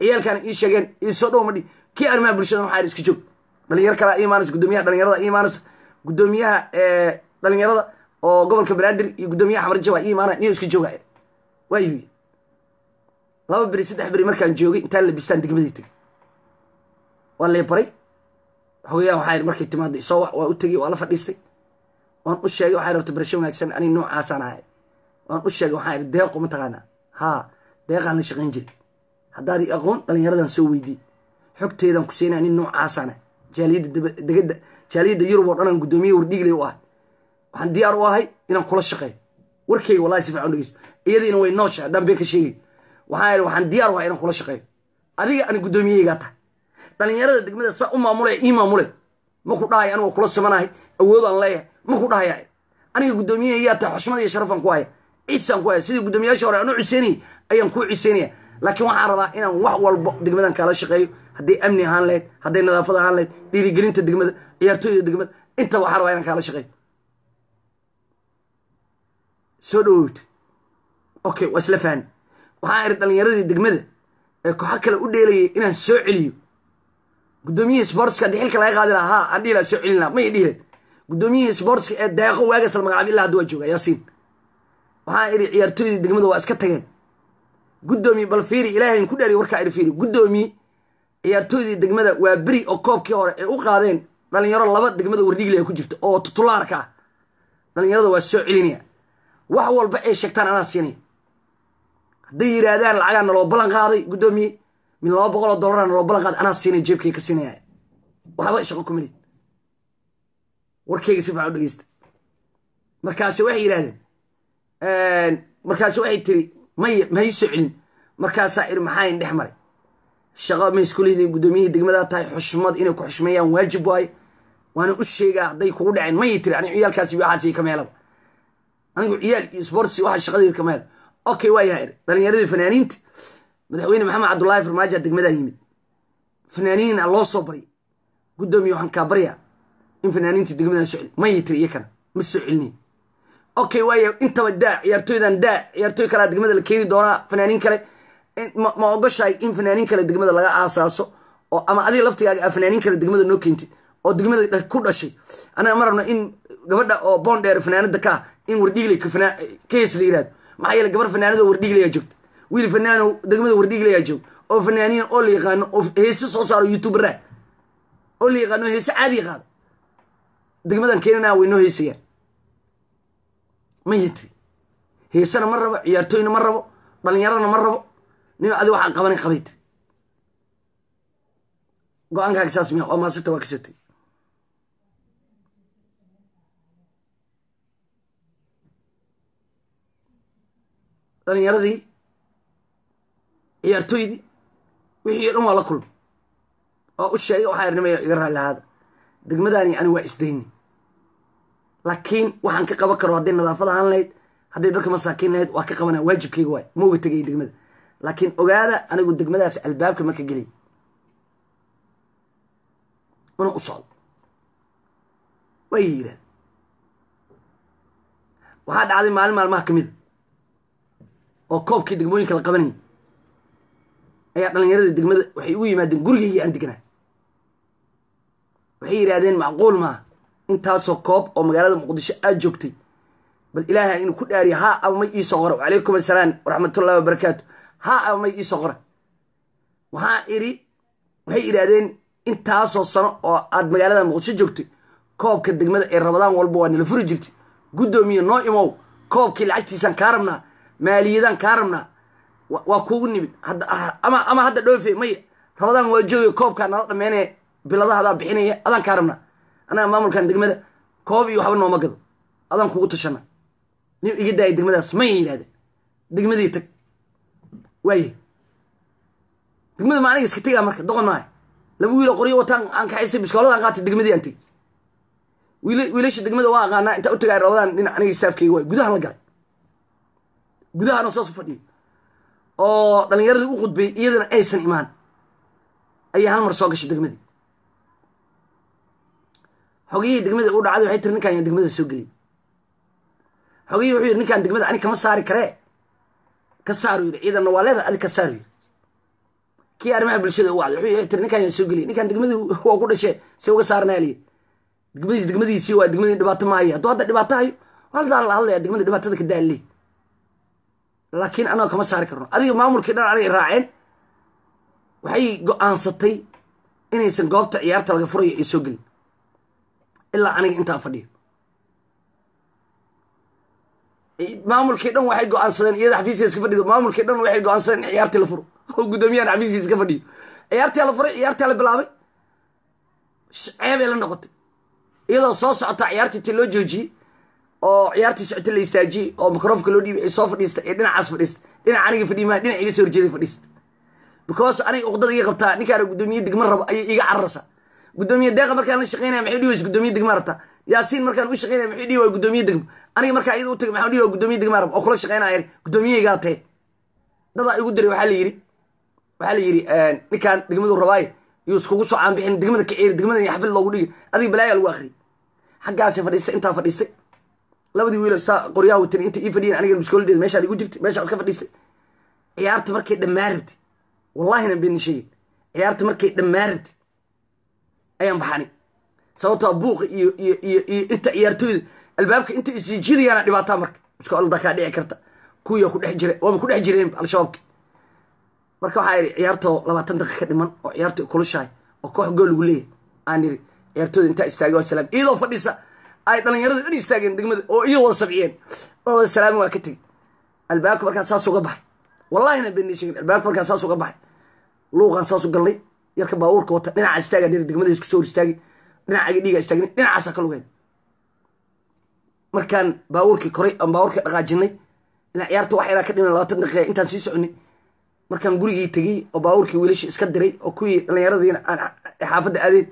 Ciyaalkaana ii sheegeen iisoo dhow madhi kii arrimaha bulshada waxaa iska joog dhalinyaro kalaa imaanaysa guddoomiyaha dhalinyarada imaanaysa guddoomiyaha dhalinyarada oo gobolka banaadir iyo guddoomiyaha xamar jawa imaanaya niyo iska joogaya waayu laba beri saddex beri markaan joogay intaan labistaan degmadii tegay waa lay baray. Xogayaha waxaa yidhi markay timaado isoo wac waa u tegey waa la fadhiistay. Waan u sheegay waxaa rabta barasho wanaagsan ani noocaasaan ahay. Waan u sheegay waxaa yidhi deeqo mataqaanaa haa deeqaan la shaqayn jiray. Haddaadii aqoon dhallinyaradan soo weydiyey xogteedan ku siinaya nin noocaasaan ahay. Jaaliyadda degada jaaliyadda yurub oo dhanaan guddoomiye wardhiigley u ahay waxaan diyaar u ahay inaan kula shaqeeyo warkeyga wallahi si fiican dhegeyso. Iyadiina way noosha haddaan been ka sheegay waxaa yidhi waxaan diyaar u ahay inaan kula shaqeeyo adiga ani guddoomiyeygaa tahay dhalinyarada degmada saa u maamulay ii maamulay. Maku dhahay anigoo kula samanahay awoodaan leeyahay. Maku dhahaya aniga guddoomiyahayaa tahay xushmad iyo sharafaan ku haya. Ciisaan ku haya. Sidii guddoomiyaasha hore aan u ciseynayay ayaan kuu ciseynaya laakiin waxaan rabaa inaan wax walbo degmadan kaala shaqeeyo. Hadday amni ahaan lahayd hadday nadaafad ahaan lahayd dhiirigelinta degmada ciyaartooyda degmada intaba waxaan rabaa inaan kaala shaqeeyo soo dhawowta okay waa isla fahni waxaan iri dhalinyaradii degmada ee kooxo kale u dheelayay inaan soo celiyo. Guddoomiyihii sportska haddii xilka laga qaadi lahaa haa aan dhihi laha soo celin laha may dhihileed guddoomiyihii sportska ee deeqo waagaas la magacaab ilaa hadda waa jooga yaasiin. Waxaan idhi ciyaartooydii degmada waa iska tageen. Guddoomiye bal fiiri ilaahayn ku dhaariy warkaa idhi fiiri. Guddoomiye ciyaartooydii degmada waa beri oo koobkii hore ay u qaadeen dhalinyaro laba degmada wardhiiglaya ku jirta oo tutulaarka ah. Dhalinyarada waa soo celinaya wax walba ay sheegtaan anaa siinaya hadday yidhaahdaan lacagaa naloo ballan qaaday guddoomiye min laba boqol oo dollara naloo ballan qaaday anaa siinay jeebkay ka siinaya waxba shaqo kumalid warkayga si u dhegeysta markaase waxay yidhahdeen markaase waxay tiri may ma ii soo celin markaasaa iri maxaa in dhex maray? Shaqo ma iskuulihii guddoomiyihii degmadaa tahay xushmad inay ku xushmeeyaan waajib waaye waana u sheegaa hadday kugu dhaceen. Mayay tiri anigu ciyaalkaasi waxaasi ka meelaba anigu ciyaal iyo sports waxa shaqadeeda ka meel. Okay waa yahay. Dhalinyaradii fanaaniinta madaxweyne maxamed cabdullaahi farmaajo degmadaa yimid. Fanaaniin a loo soo baray. Guddoomiye waxaan kaa baryaa in fanaaniintii degmadan soo celi mayay tiri iyakana ma soo celinayn okay waaya intaba daa ciyaartooydan daa ciyaartooy kalea degmada la keeni doonaa fanaaniin kale. Ma ogoshahay in fanaaniin kale degmada laga aasaaso oo ama adiga laftigaaga a fanaaniin kale degmada noo keentid oo degmada ku dhashay. Anaga ma rabno in gabadha oo boondheer fanaanada ka ah in wardhiigley kahees la yiraahdo maxaa yeele gabar fanaanado wardhiiglayaa joogta. Wiil fanaano degmada wardhiiglayaa joog oo fanaaniina oo la yaqaano oo heese soo saaro youtuberaa oo la yaqaano heese caadiga qaada degmadan keenana way noo heesayaan. Ma yitri heesana ma rabo ciyaartooyna ma rabo dhalinyarana ma rabo. Nin adi waxaan qabanay qabay tiri go'aankaaga saas miya oo maasirta waa ka soo tegi dhalinyaradii ciyaartooydii wixii o dhan waa la kulmay. Oo u sheegay waxaa irnimaya iga raallihaada degmadaani ani waa isdayni. Laakiin waxaan ka qaban karo hadday nadaafad ahaan lahayd hadday dadka masaakiin lahayd waa ka qabana waajibkayga waay. Ma uga tegay degmada. Laakiin ogaada anigu degmadaas albaabka ma ka gelay una u socdo. Waay yidhahda waxaa dhacday maalin maalmaha ka mida oo koobkii degmooyinka la qabanayay ayaa dhallinyarada degmada waxay ugu yimaadeen gurigaygii aan deganaa. Waxay yidhaahdeen macquul maaha intaasoo koob oo magaalada muqdisho aad joogtay. Bal ilaaha inuu ku dhaariya haa ama may iisoo qora. Wacalaykum assalaam waraxmatullahi wabarakaatu. Haa ama may iisoo qora. Waxaa idhi waxay yidhaahdeen intaasoo sano oo aad magaalada muqdisho joogtay koobka degmada ee rabadaan walba waa nala furi jirtay. Guddoomiye noo imow koobkii lacagtiisaan kaa rabnaa maaliyadaan kaa rabnaa waa kuugu nimid ama ama hadda dhoofe maya rabadaan waa jooga koobkaa nala dhameynaya biladahadaa bixinaya adaan kaa rabnaa anaga maamulkan degmada koob iyo waxba nooma gado. Adaan kugu tashana. Nin iga daaya degmadaas maya yidhahdeen degmadii tag. Waaye. Degmada ma aniga iska tegaa marka doqon maaha. Laba wiilo qoryo wataan aan kaxaystay biskooladaan qaatay degmadii aan tegey wiilasha degmada waa aqaanaa intaa u tagaa rabadaan dhinac aniga istaafkayga waay. Gudahan la galay gudahan saas u oo dhallinyaradii u khudbay iyadana aysan imaan. Ayaa hal mar soo gashay degmadii xogiyihii degmada u dhacday waxay tiri ninkaan yaa degmada soo geliyay xogiyihii wuxuu yidhi ninkaan degmada anig kama saari karee ka saaru yidhi ciidanna waa leedahay adig ka saaru yidhi. Kii arrimaha bulshada u wacday wuxuu tiri ninkaan yaa soo geliyay ninkaan degmadii *laughs* waa ku dhashee si uga saarnaa liyi degmadiis degmadiisii waa degmadii dhibaato ma hadduu hadda dhibaato hayo haldaa la hadlaya degmada dhibaatada ka daalley laakiin annaga kama saari karno. Adiga maamulkii dhan anigay raaceen waxay go'aansatay inaysan goobta ciyaarta laga furayo ay soo gelin. Ilaa aniga intaan fadhiyo. Maamulkii dhan waxay go'aansadeen iyada xafiiska iska fadhido. Maamulkii dhan waxay go'aansadeen in ciyaartii la furo. *laughs* Oo guddoomiyahan xafiiska iska fadhiyo. Ciyaartii la furay ciyaartii la bilaabay. Ceebay la noqotay. Iyadoo soo socota ciyaartii ti loo joojiyey oo ciyaartii socota la istaajiyey oo microfonka loo dhiibay ay soo fadhiista ee dhinacaas fadhiista dhinac aniga fadhiyi maa dhinac iga soo horjeeday fadhiista. Because aniga uqdada iga qabtaa ninkaana guddoomiye degma rabo ayay iga cararaysaa guddoomiye deeqa markaan la shaqeynaya maxay dhihi waysa guddoomiye degma rabtaa yaasiin markaan u shaqeynaya maxay dhihi waa guddoomiye degma? Aniga markaa iyada u tagay maxaan dhihi waa guddoomiye degma rab oo kula shaqeynaya guddoomiyegaa tee. Dadaa igu diray waxaa la yidhi waxaa la yidhi ninkaan degmadu rabaaye yuu iskugu soo caanbixin degmada ka ceeri degmada xafid loogu dhigi adiga balaayaa lagu akhriyay xaggaasay fadhiistay intaa fadhiistay labadii wiilo saa qoryaha watan inta ii fadhiyen aniga biskooladeeda meeshaan igu jirtay meeshaan iska fadhiistay. Ciyaarta markay dhammaan rabtay wallahina beenin sheegin ciyaarta markay dhammaan rabtay ayaan baxani. Sababtoo buuqa iyo iyo iyo iyo inta ciyaartooyda albaabka inta isjiijidayaana dhibaataa marka. Biskoolada kaa dhici karta. Kuwiyaa ku dhex jira waaba ku dhex jireen al-shabaabki marka waxaa idhi ciyaartoo labaatan daqiiqa ka dhiman oo ciyaarta kulushahay oo koox gool lagu leeyahay aan iri ciyaartooyda intaa istaagay waa salaam. Iyadoo fadhisa ay dhalinyarada dhan istaageen degmada oo iyo wada sabciyeen oo wada salaami waa ka tegey. Albaabka markaa saas uga baxay. Wallahina beenii sheegin albaabka markaa saas uga baxay. Luuqaan saas u galnay yarka baabuurka wata dhinaca istaaga dhir degmada isku soo hor istaagay dhinacagi dhiiga istaagin dhinacaasaa ka lugeyn. Markaan baabuurkii koray aan baabuurkii dhaqaajinay ilaa ciyaarta wax ilaa ka dhiman labaatan daqiiqa intaan sii soconay markaan gurigii tegey oo baabuurkii wiilashii iska diray oo kuwii dhallinyaradiina aan xaafadda aadeen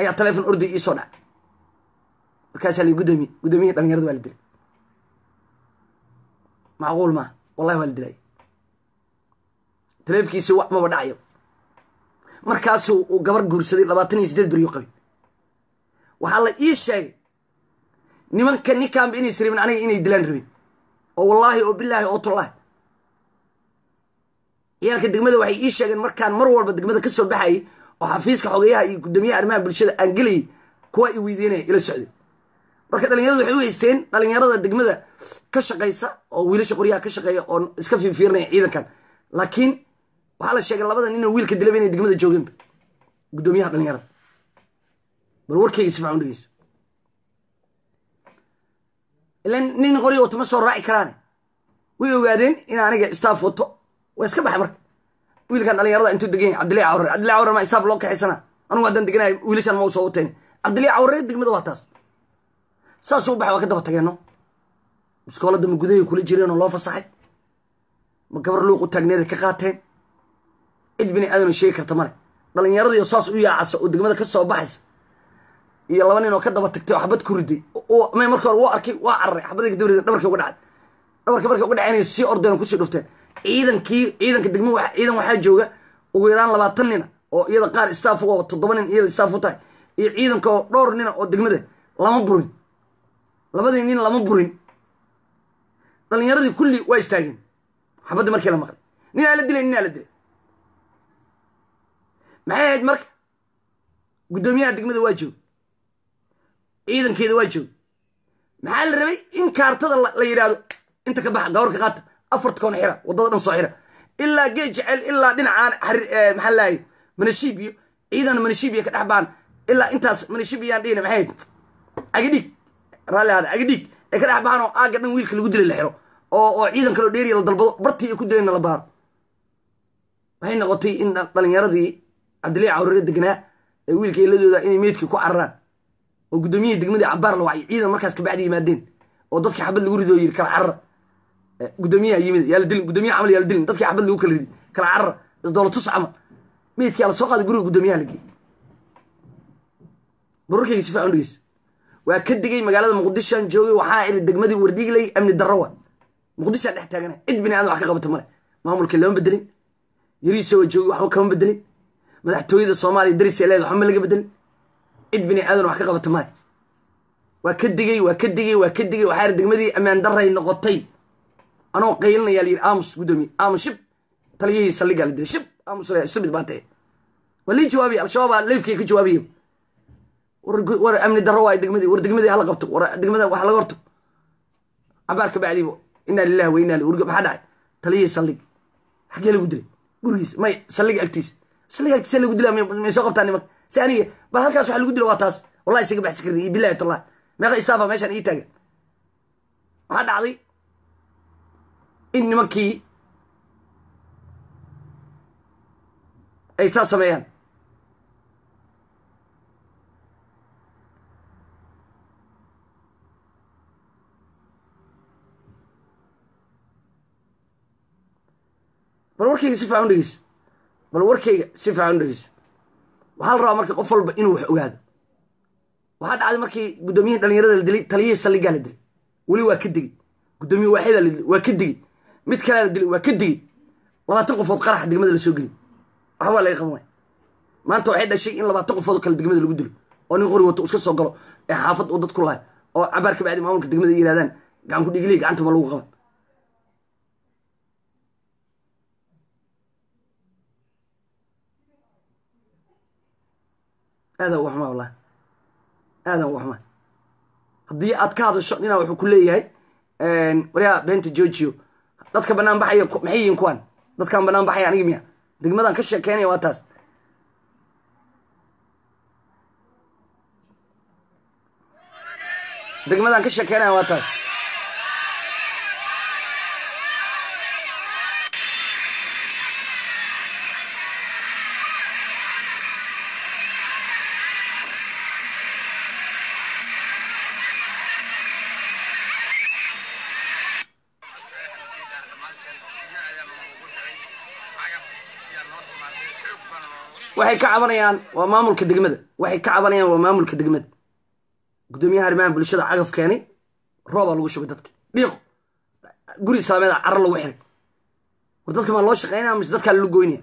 ayaa taleefon orday ii soo dhacay markaasaa la guddoomiye guddoomiyahi dhalinyarada waa la dilay. Macquul maaha wallahi waa la dilay. Taleefkiisi wax maba dhacayo markaasuu uu gabar guursaday labaatan iyo siddeed beriyo qabay. Waxaa la ii sheegay nimanka ninkaanba inays rabin aniga inay dilaan rabin. Oo wallaahi oo bilaahi oo tallaahi ciyaalka degmada waxay ii sheegeen markaan mar walba degmada ka soo baxayay oo xafiiska xogeyaha iyo guddoomiyaha arrimaha bulshada aan gelayay kuwa i weydiinaya ila socday marka dhalinyaradu waxay u haysteen dhalinyarada degmada ka shaqaysa oo wiilasha qoryaha ka shaqeeya oo iska fiirfiirinaya ciidankan. Laakiin waxaa la sheegay labada nin wiilka dilaba inay degmada joogeenba guddoomiyaha dhalinyarada. Bal warkeyga si fiican u dhegeyso ila nin qorya wato ma soo raaci karaane. Way ogaadeen in aniga staff wato. Waa iska baxay marka. Wiilkan dhalinyarada intuu degan yahay cabdillahi cawre cabdillahi ma staff loo kaxaysana. Anugu haddaan deganahay wiilashan ma soo wateen. Cabdillahi cawre degmada waa taas saasuu u baxay waa ka daba tageenno biskoolada ma gudahay kula jireenoo loo fasaxay? Ma gabar luuq u taagneeda ka qaateen? Cid bini aadano sheegi karta male dhallinyaradiiyo saas u yaacasa oo degmada ka soo baxaysa iyo laba nin oo ka daba tagtay oo xabad ku riday may marka hore waa arkay waa cararay xabadii kadaba riday dhabarkii uga dhacay. Dhabarkii markay uga dhaceen sii ordeen ku sii dhufteen. Ciidankii ciidanka degmo ciidan waxaa jooga ugu yaraan labaatan nina oo iyada qaar staff oo toddoba nin iyada staff u tahay iyo ciidanka oo dhowr nina oo degmada lama burin labadii nin lama burin. Dhalinyaradii kulli waa istaageen xabadda markii la maqlay. Ninaa la dilay ninaa la dilay. Maxay ahayd marka? Guddoomiyaha degmada waa joog ciidankeeda waa joog maxaa la rabay? In kaartada la yidhaahdo inta ka baxa gawarka qaata afarta koon xira waddada dhan soo xira. Ilaa geed jecel ilaa dhinacaan maxaa lahay manashiib iyo ciidan manashiib iyo ka dhex baan. Ilaa intaas manashiib iyaan dhihina maxay ahayd? Cagadhiig raalli ahaada cagadhiig ee ka dhex baxaan oo aagga dhan wiilka lagu dilay la xiro oo oo ciidan kaloo dheeriya la dalbado bartii ay ku dilayna la baaro waxay noqotay in dhalinyaradii cabdilaahi cawrare deganaa ee wiilka eladooda inay meydkii ku cararaan oo guddoomiyihii degmadii cabaar la wacay ciidan markaas kabacdi yimaadeen oo dadkii xabad lagu ridoo yiri kala carara guddoomiyaha yimid yaa la dilin guddoomiyaha camal yaa la dilin dadkii xabad lagu kala ridi kala carara doolatus camal. Meydkii ala soo guriga guddoomiyaha la geeyey barurkayga si fiican u dhegeyso waa ka digay magaalada muqdishoan joogay waxaa iri degmadii wardhigley amni darro wa muqdishoa dhex taagana cid bini aadan wax ka qabata male maamulkii lama bedelin. Yariisa waa joogay waxba kama bedelin. Madaxtooyada soomaaliya darisay leeda waxba ma laga bedelin. Cid bini aadan wax ka qabata male waa ka digay waa ka digay waa ka digay. Waxaa iri degmadii ammaan darray noqotay. Anoo qaylinaya layiri aamus guddoomiye aamus shib. Taliyihii saldhigaa la dilay shib aamus stubid baa tae waa lii jawaabiya al-shabaabaa leefkii ka jawaabiya war amni darro waay degmadii war degmadii hala qabto war degmada wax laga horto. Cabaar ka bacdiibo inaa lillahi wa inaa urga maxaa dhacay? Taliyihii saldhig xaggee lagu dilay? Gurigiisa may saldhiga agtiisa saldhiga agtiisa lagu dilaa may soo qabtaan nimanka. Si aniga bal halkaas waxa lagu dila waa taas. Wallahi isaga baxsi karin iyo billahi tallah meeqa istaafa meeshaan ii taagan. Waxaa dhacday in nimankii ay saa sameeyaan bal warkayga si fiican dhegeyso bal warkayga si fiican dhegeyso waxaa la rabaa marka qof walba inuu wax ogaado. Waxaa dhacday markii guddoomiyihii dhalinyarada la dilay taliyihii saldhigaa la dilay. Weli waa ka digey guddoomiye waaxida la dilay waa ka digey mid kalea la dilay waa ka digey labaatan qofood qaraxa degmada la soo geliy waxbaa laga qaban waaya maanta waxay dhashay in labaatan qofood oo kale degmada lagu dilo. Oo nin qori wato iska soo galo. Ee xaafad uu dad ku lahay oo cabaar ka bacdi maamulka degmada yirahdaan gacan ku dhigiliya gacanta lagu qaban aadan u waxmaa wallahi aadan u waxmaa haddii aad ka hadasho ninaa wuxuu ku leeyahay waryaa beenta georgio dadka banaan baxaya maxay yihiin kuwan? Dadkaan banaan baxaya anigi miya. Degmadan ka sheekeynaya waa taas. Degmadan ka sheekeynaya waa taas waxay ka cabanayaan waa maamulka degmada. Waxay ka cabanayaan waa maamulka degmada. Guddoomiyaha arrimaha bulshada cagaf keenay roobaa lagu shubay dadka. Dhiiqo. Guri islaameeda caro lagu xiray. War dadka maa loo shaqeynaya mise dadkaa lala goynaya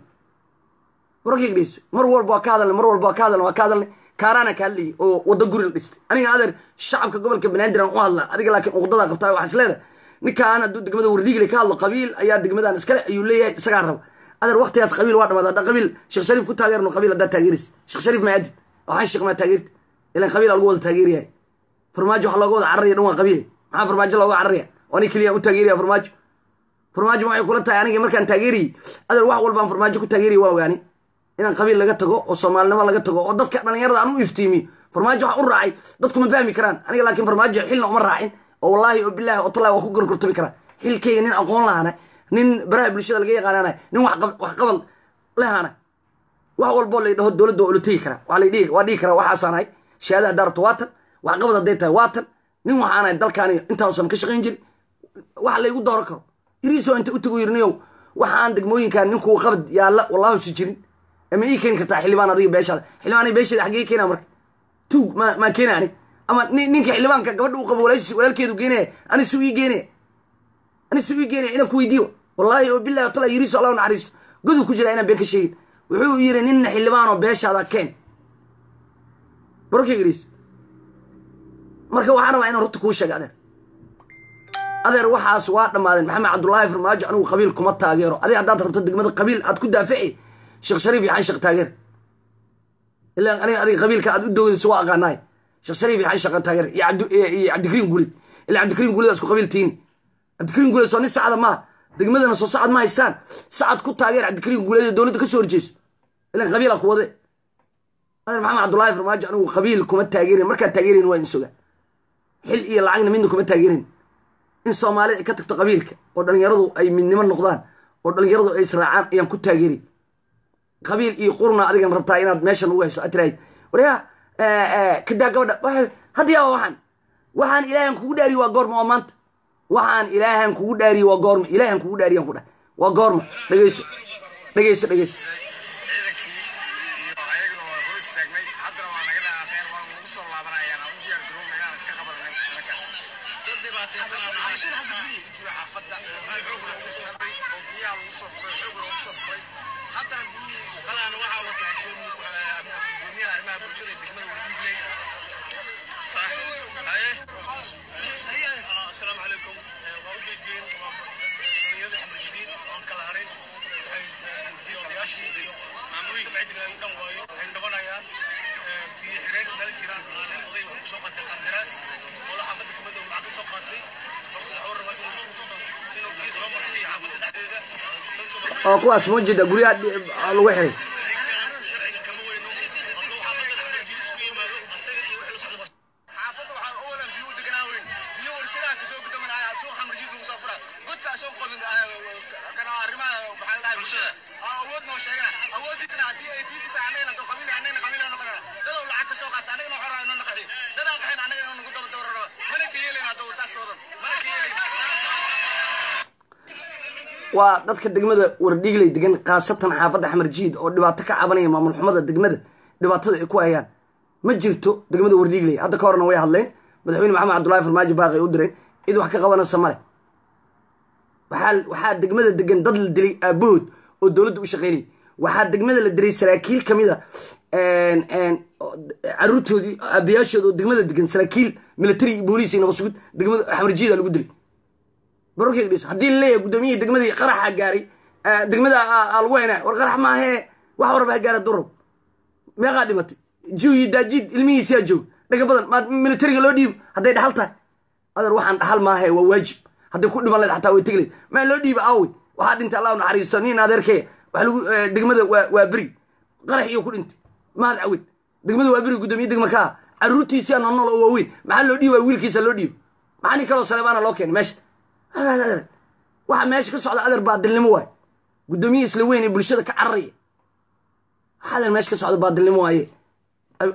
wararkayga dhegeyso mar walba waa ka hadalnay mar walba waa ka hadalnay waa ka hadalnay. Kaaraana ka hadlayay oo waddo guri la dhistay. Aniga adeer shacabka gobolka banaadir aan u hadlaa adiga laakiin uqdadaa qabtaa waxaa is ninkaan hadduu degmada wardiigle ka hadlo qabiil ayaa degmadan iskale ayuu leeyahay isagaa raba adeer waktigaas qabiil waa dhamaad hadda qabiil sheekh shariif ku taageerno qabiil haddaa taageeraysa sheekh shariif ma adid waxaan sheekh maa taageerta ilan qabiil lagu wada taageerayahay farmaajo waxa looga wada cararaya dhan waa qabiile maxaa farmaajo looga cararaya ani keliya u taageeraya farmaajo farmaajo waxay kula tahay aniga markaan taageerayay adeer wax walbaan farmaajo ku taageeraya waa ogaani inaan qabiil laga tago oo soomaalinimo laga tago oo dadka dhalinyarada aan u iftiimiyo farmaajo waxa u raacay dadku ma fahmi karaan aniga laakiin farmaajo xilna uma raacin oo wallaahi oo bilaahi oo tallahi waa ku gorgortami karaa xilkayga nin aqoon lahana nin baraha bulshada laga yaqaanana nin wax qabad lehana wax walboo la dhaho dowladda waa ula tegi karaa waa dhihi karaa waxaasaan ahay shahaada haddaa rabto waa tan wax qabad hadday tahay waa nin waxaan ahay dalkaani intaasan ka shaqayn jiri wax laygu dooran karo. Yiriisoo inta u tagu yirinayow waxaan degmooyinkan ninkuu qabad yaalla wallahu si jirin. Ama ii keeni kartaa xildhibaan adiga beeshaada xildhibaan aniga beesheeda xaggee keena marka. Tuug ma maa keena ama ninka xildhibaanka gabadha uu qabo walaalkeedu geenaya ani suu ii geenaya ani suu ii geenaya inaan ku weydiiyo wallaahi oo billahi tala yiriiso allah naxariisto goduu ku jira inaan been ka sheegin. Wuxuu yiri ninna xildhibaanoo beeshaada keen. Dhegeyso marka waxaan rabaa inaan runta kuu sheega adeer. Adeer waxaas waa dhammaadeen. Maxamed cabdulaahi farmaajo anigu qabiil kuma taageero. Adig haddaad rabto degmada qabiil aad ku daafici sheekh shariif iyo xan sheekh taageer. Ilaa aniga adiga qabiilka aad u doodayso waa aqaanaay. Sheekh shariif iyo sheekh taageer. Iyo cabdi- iyo cabdikariin guulid ilaa cabdikariin guulid isku qabiil tiini cabdikariin guulid soo nin sacada maaha degmadana soo sacad ma haystaan? Sacad ku taageer cabdikariin guulid ee dowladda ka soo horjeeso ilan qabiila ku wade adeer maxamed cabdulaahi farmaajo anigu qabiil kuma taageerin. Markaad taageerayn waa insoga xil iyo lacagna midna kuma taageerin. In soomaalida ay ka tagto qabiilka oo dhallinyaradu ay midnimo noqdaan oo dhallinyaradu ay israacaan ayaan ku taageeri qabiil iyo qurna adigan rabtaa inaad meeshan ugu hayso? Aad tiraahid waryaa kadaa gabadha. Hadda yaa waxaan waxaan ilaahan kugu dhaariye waa goorma waa maanta waxaan ilaahan kugu dhaariye waa goorma. Ilaahan kugu dhaariyaan ku dhah waa goorma. Dhegeyso dhegeyso dhegeyso oo kuwaas ma jeeda guryaha lagu xiray sharciga kama weyno hadduu xaafadda xamar jadiid isku yimaado asaga iyo wixii la socda xaafadda waxaan owalan biyo u deganaa weyn biyo warshadaha ka soo gudamanaya suuq xamar jadiid ugu soo fura godka soo qodin kana arrimaha maxaa la dhahay bulshada awood noo sheegana awoodiisana haddii ay tiisi tahay annagana doo qabiil annagana qabiil aan noqonana dadow lacag ka soo qaata annagana waxaa noo naqaxi dadaa qaxin annagana nagu daba dabararo mana ka yeelayn hadduu taas ka wadan mana ka yeelayn waa dadka degmada wardhiigley degan khaasatan xaafadda xamar jiid oo dhibaato ka cabanaya maamul xumada degmada. Dhibaatada ay ku hayaan. Ma jirto degmada wardhiigley hadda ka horna way hadleen. Madaxweyne maxamed cabdulaahi farmaajo baaqi ay u direen cid wax ka qabanaysa male waxaa degmada degan dad la dilay aabahood oo dowladda u shaqeynayay. Waxaa degmada la dilay saraakiil ka mid a caruurtoodii aabayaashooda oo degmada degan saraakiil military iyo booliis iyo degmada xamar jiida lagu dilay barorkeyga dhis haddii la leeyahay gudoomiyihii degmadii qaraxa gaaray degmada lagu haynaa war qarax maahee wax warba gaara durab meeqaa dhimatay. Jiw daajiid ilmihiisiyaa joog. Dhaga badan maa militariga loo dhiibo hadday dhaxal tahay. Adeer waxaan dhaxal maahe waa waajib. Hadday ku dhiman leed xataa way tegi leed maa loo dhiiba aawi waxaa dhintay allah naxariisto nin adeerkaya wax lagu degmada waa beri. Qarax iyo ku dhintay mahad cawid. Degmada waa beri gudoomiye degma ka ah. Caruurtiisiyaa noolnool oo waaweyn. Maxaa loo dhiiba wiilkiisa loo dhiibo. Maxaa nin kaloo saleebaana loo keenay meesha waxa meesha ka socda adeer baadilnimo waay. Gudoomiye isla bulshada ka cararaya waxa adeer meesha ka socda baadilnimo waaye.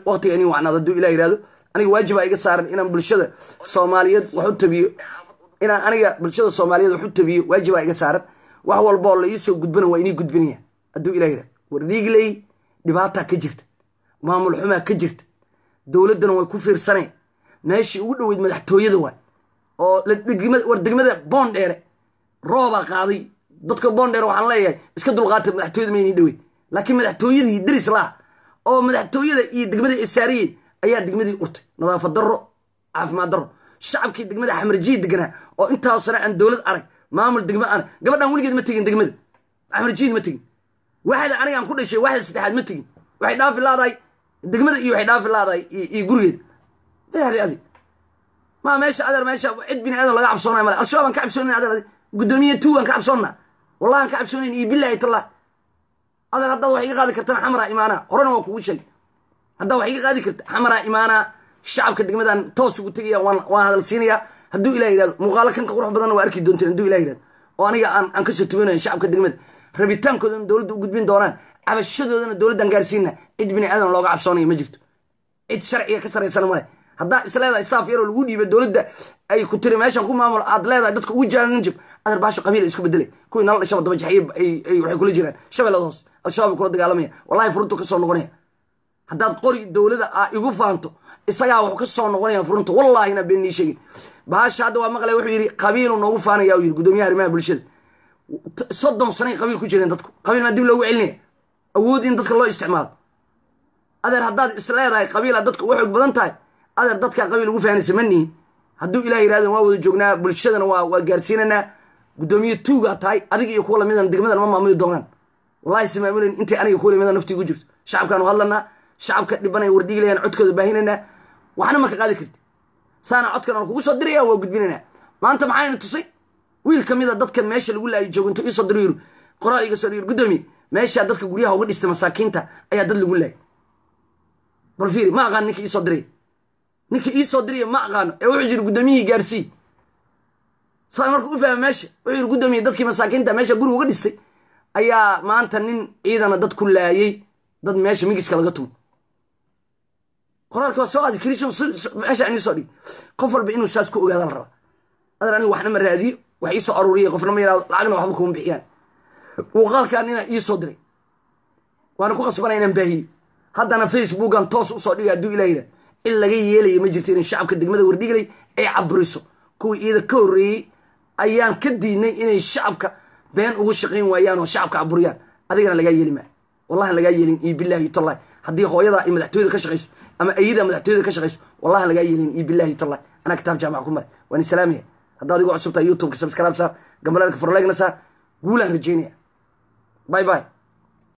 Waqtiga inin wacnaad hadduu ilah yihahdo aniga waajibaa iga saaran inaan bulshada soomaaliyeed wax u tabiyo. Inaan aniga bulshada soomaaliyeed wax u tabiyo waajibaa iga saaran. Wax walboo la iisoo gudbana waa inii gudbinaya hadduu ilah yihahdo wardhiigley dhibaataa ka jirta maamul xumaa ka jirta dowladdana way ku fiirsaneen meeshii ugu dhoweyd madaxtooyada waay oo war degmada boondheere roobaa qaaday. Dadka boondheere waxaan leeyahay iska dulqaata madaxtooyada ma inii dhowey laakiin madaxtooyadii deris laha oo madaxtooyada iyo degmada isaariyeen ayaa degmadii urtay. Nadaafad darro caafimaad darro. Shacabkii degmada xamarjiya deganaa oo intaas sane aan dowlad arag maamul degma arag gabadhan weligeed ma tegin degmada xamarjiyad ma tegin. Waxda aniga aan ku dhashay waxda saddexaad ma tegin. Waxay dhaafi laadahay degmada iyo waxay dhaafi laadahay iyo gurigeeda adi ma meesha adeer meesha cid bini aadan laga cabsoonaya male al-shabaab ka cabsoonayn adeer adi gudoomiye tu aan ka cabsoonnaa wallahi ka cabsoonayn iyo billahi tallah adeer haddaad wax iga qaadi kartana xamaraa imaanaa. Horena waa kugu sheeg haddaad wax iga qaadi karta xamaraa imaanaa shacabka degmadan toos ugu tegaya waan hadal siinayaa. Hadduu ilah yihahdo muuqaalo kanka qurux badanna waa arki doonteen hadduu ilah yihahdo oo aniga aan ka soo tubinayo shacabka degmada. Rabitaankoodana dowladda u gudbin doonaan. Cabashadoodana dowladdan gaarsiina cid bini aadan looga cabsoonayo ma jirto. Cid sharciga ka saraysana male haddaa is leedahay staff yaroo lagu dhiibay dowladda ay ku tiri meeshan ku maamul aad leedahay dadka ugu jaagan jib adeer baasho qabiil isku bedelay kuwii nala dhashaba daba jaxye ay waxay kula jiraan shabeellada hoos al-shabaab kula dagaalamaya. Wallahi furuntu ka soo noqonaya. Haddaad qori dowladda aa igu faanto isagaa wuxuu ka soo furunta wallahina been sheegin. Baasha hadda waa maqlay wuxuu yidhi qabiilu noogu faanaya uu yidhi gudoomiyaha arrimaha bulshada. Soddon sanay qabiil ku jireen dadku. Qabiil maa dib loogu celinaya. Awood in dadka loo isticmaalo. Adeer haddaad is leedahay qabiila dadka uga xoog badan tahay adeer dadkaa qabiil ugu fahanaysa ma hadduu ilah yirahdan waa wada joognaa bulshadana waa gaarsiinanaa guddoomiye tuugaa tahay adiga iyo kuwa lamidan degmadan ma maamuli doonaan. Wallahi se intay aniga kuwa lamida naftii jirto shacabkaanu hadlanaa shacabka dhibanaya wardhigilayaan codkooda baahinaynaa waxna ma ka qaadi karti saana codkan aan kugu soo diraya waa gudbinanaa maanta maxayna tusay? Wiil ka mida dadka meesha lagu laayay jooginto iisoo diro yiri qoraal iga soo dhigir guddoomiye meeshaa dadka guryaha uga dhistay masaakiinta ayaa dad lagu laayay bal fiiri ma aqaan ninka iisoo diray ninka iisoo diraya ma aqaano. Ee wuxuu jiri guddoomiyihii gaarsii saa markuu u fahma meesha wuxuu yiri guddoomiye dadkii masaakiinta meesha guriga uga dhistay ayaa maanta nin ciidana dad ku laayay dad meesha migiska laga tumo qoraalka waa soo qaadi kariso meesha aan iisoo dhig qof walba inuu saas ku ogaada la raba. Adan anigu waxna ma raadiyo wax iisoo aruuriya qofna ma yiraahdo lacagna waxba kuma bixiyaan. Muuqaalkan inaa iisoo diray waana ku qasbanaya inaan baahiyo. Haddana facebookan toos u soo dhigay hadduu ilah yidhah in laga yeelaya ma jirto inay shacabka degmada wardhiglay ay caburiso kuwii iida ka horreeyey ayaan ka diidnay inay shacabka been ugu shaqayn waayaan oo shacabka caburiyaan adigana lagaa yeeli maa wallahi lagaa yeelin iyo billahi tallahi haddii hooyada ay madaxtooyada ka shaqayso ama ayada madaxtooyada ka shaqayso wallahi lagaa yeelin iyo billahi tallahi anaa kitaab jaamaca ku maray waan islaamaya haddaad igu cusubtahay youtubeka subscribe saar gambalaalka forleegna saar guulaan rajeynaya bye bye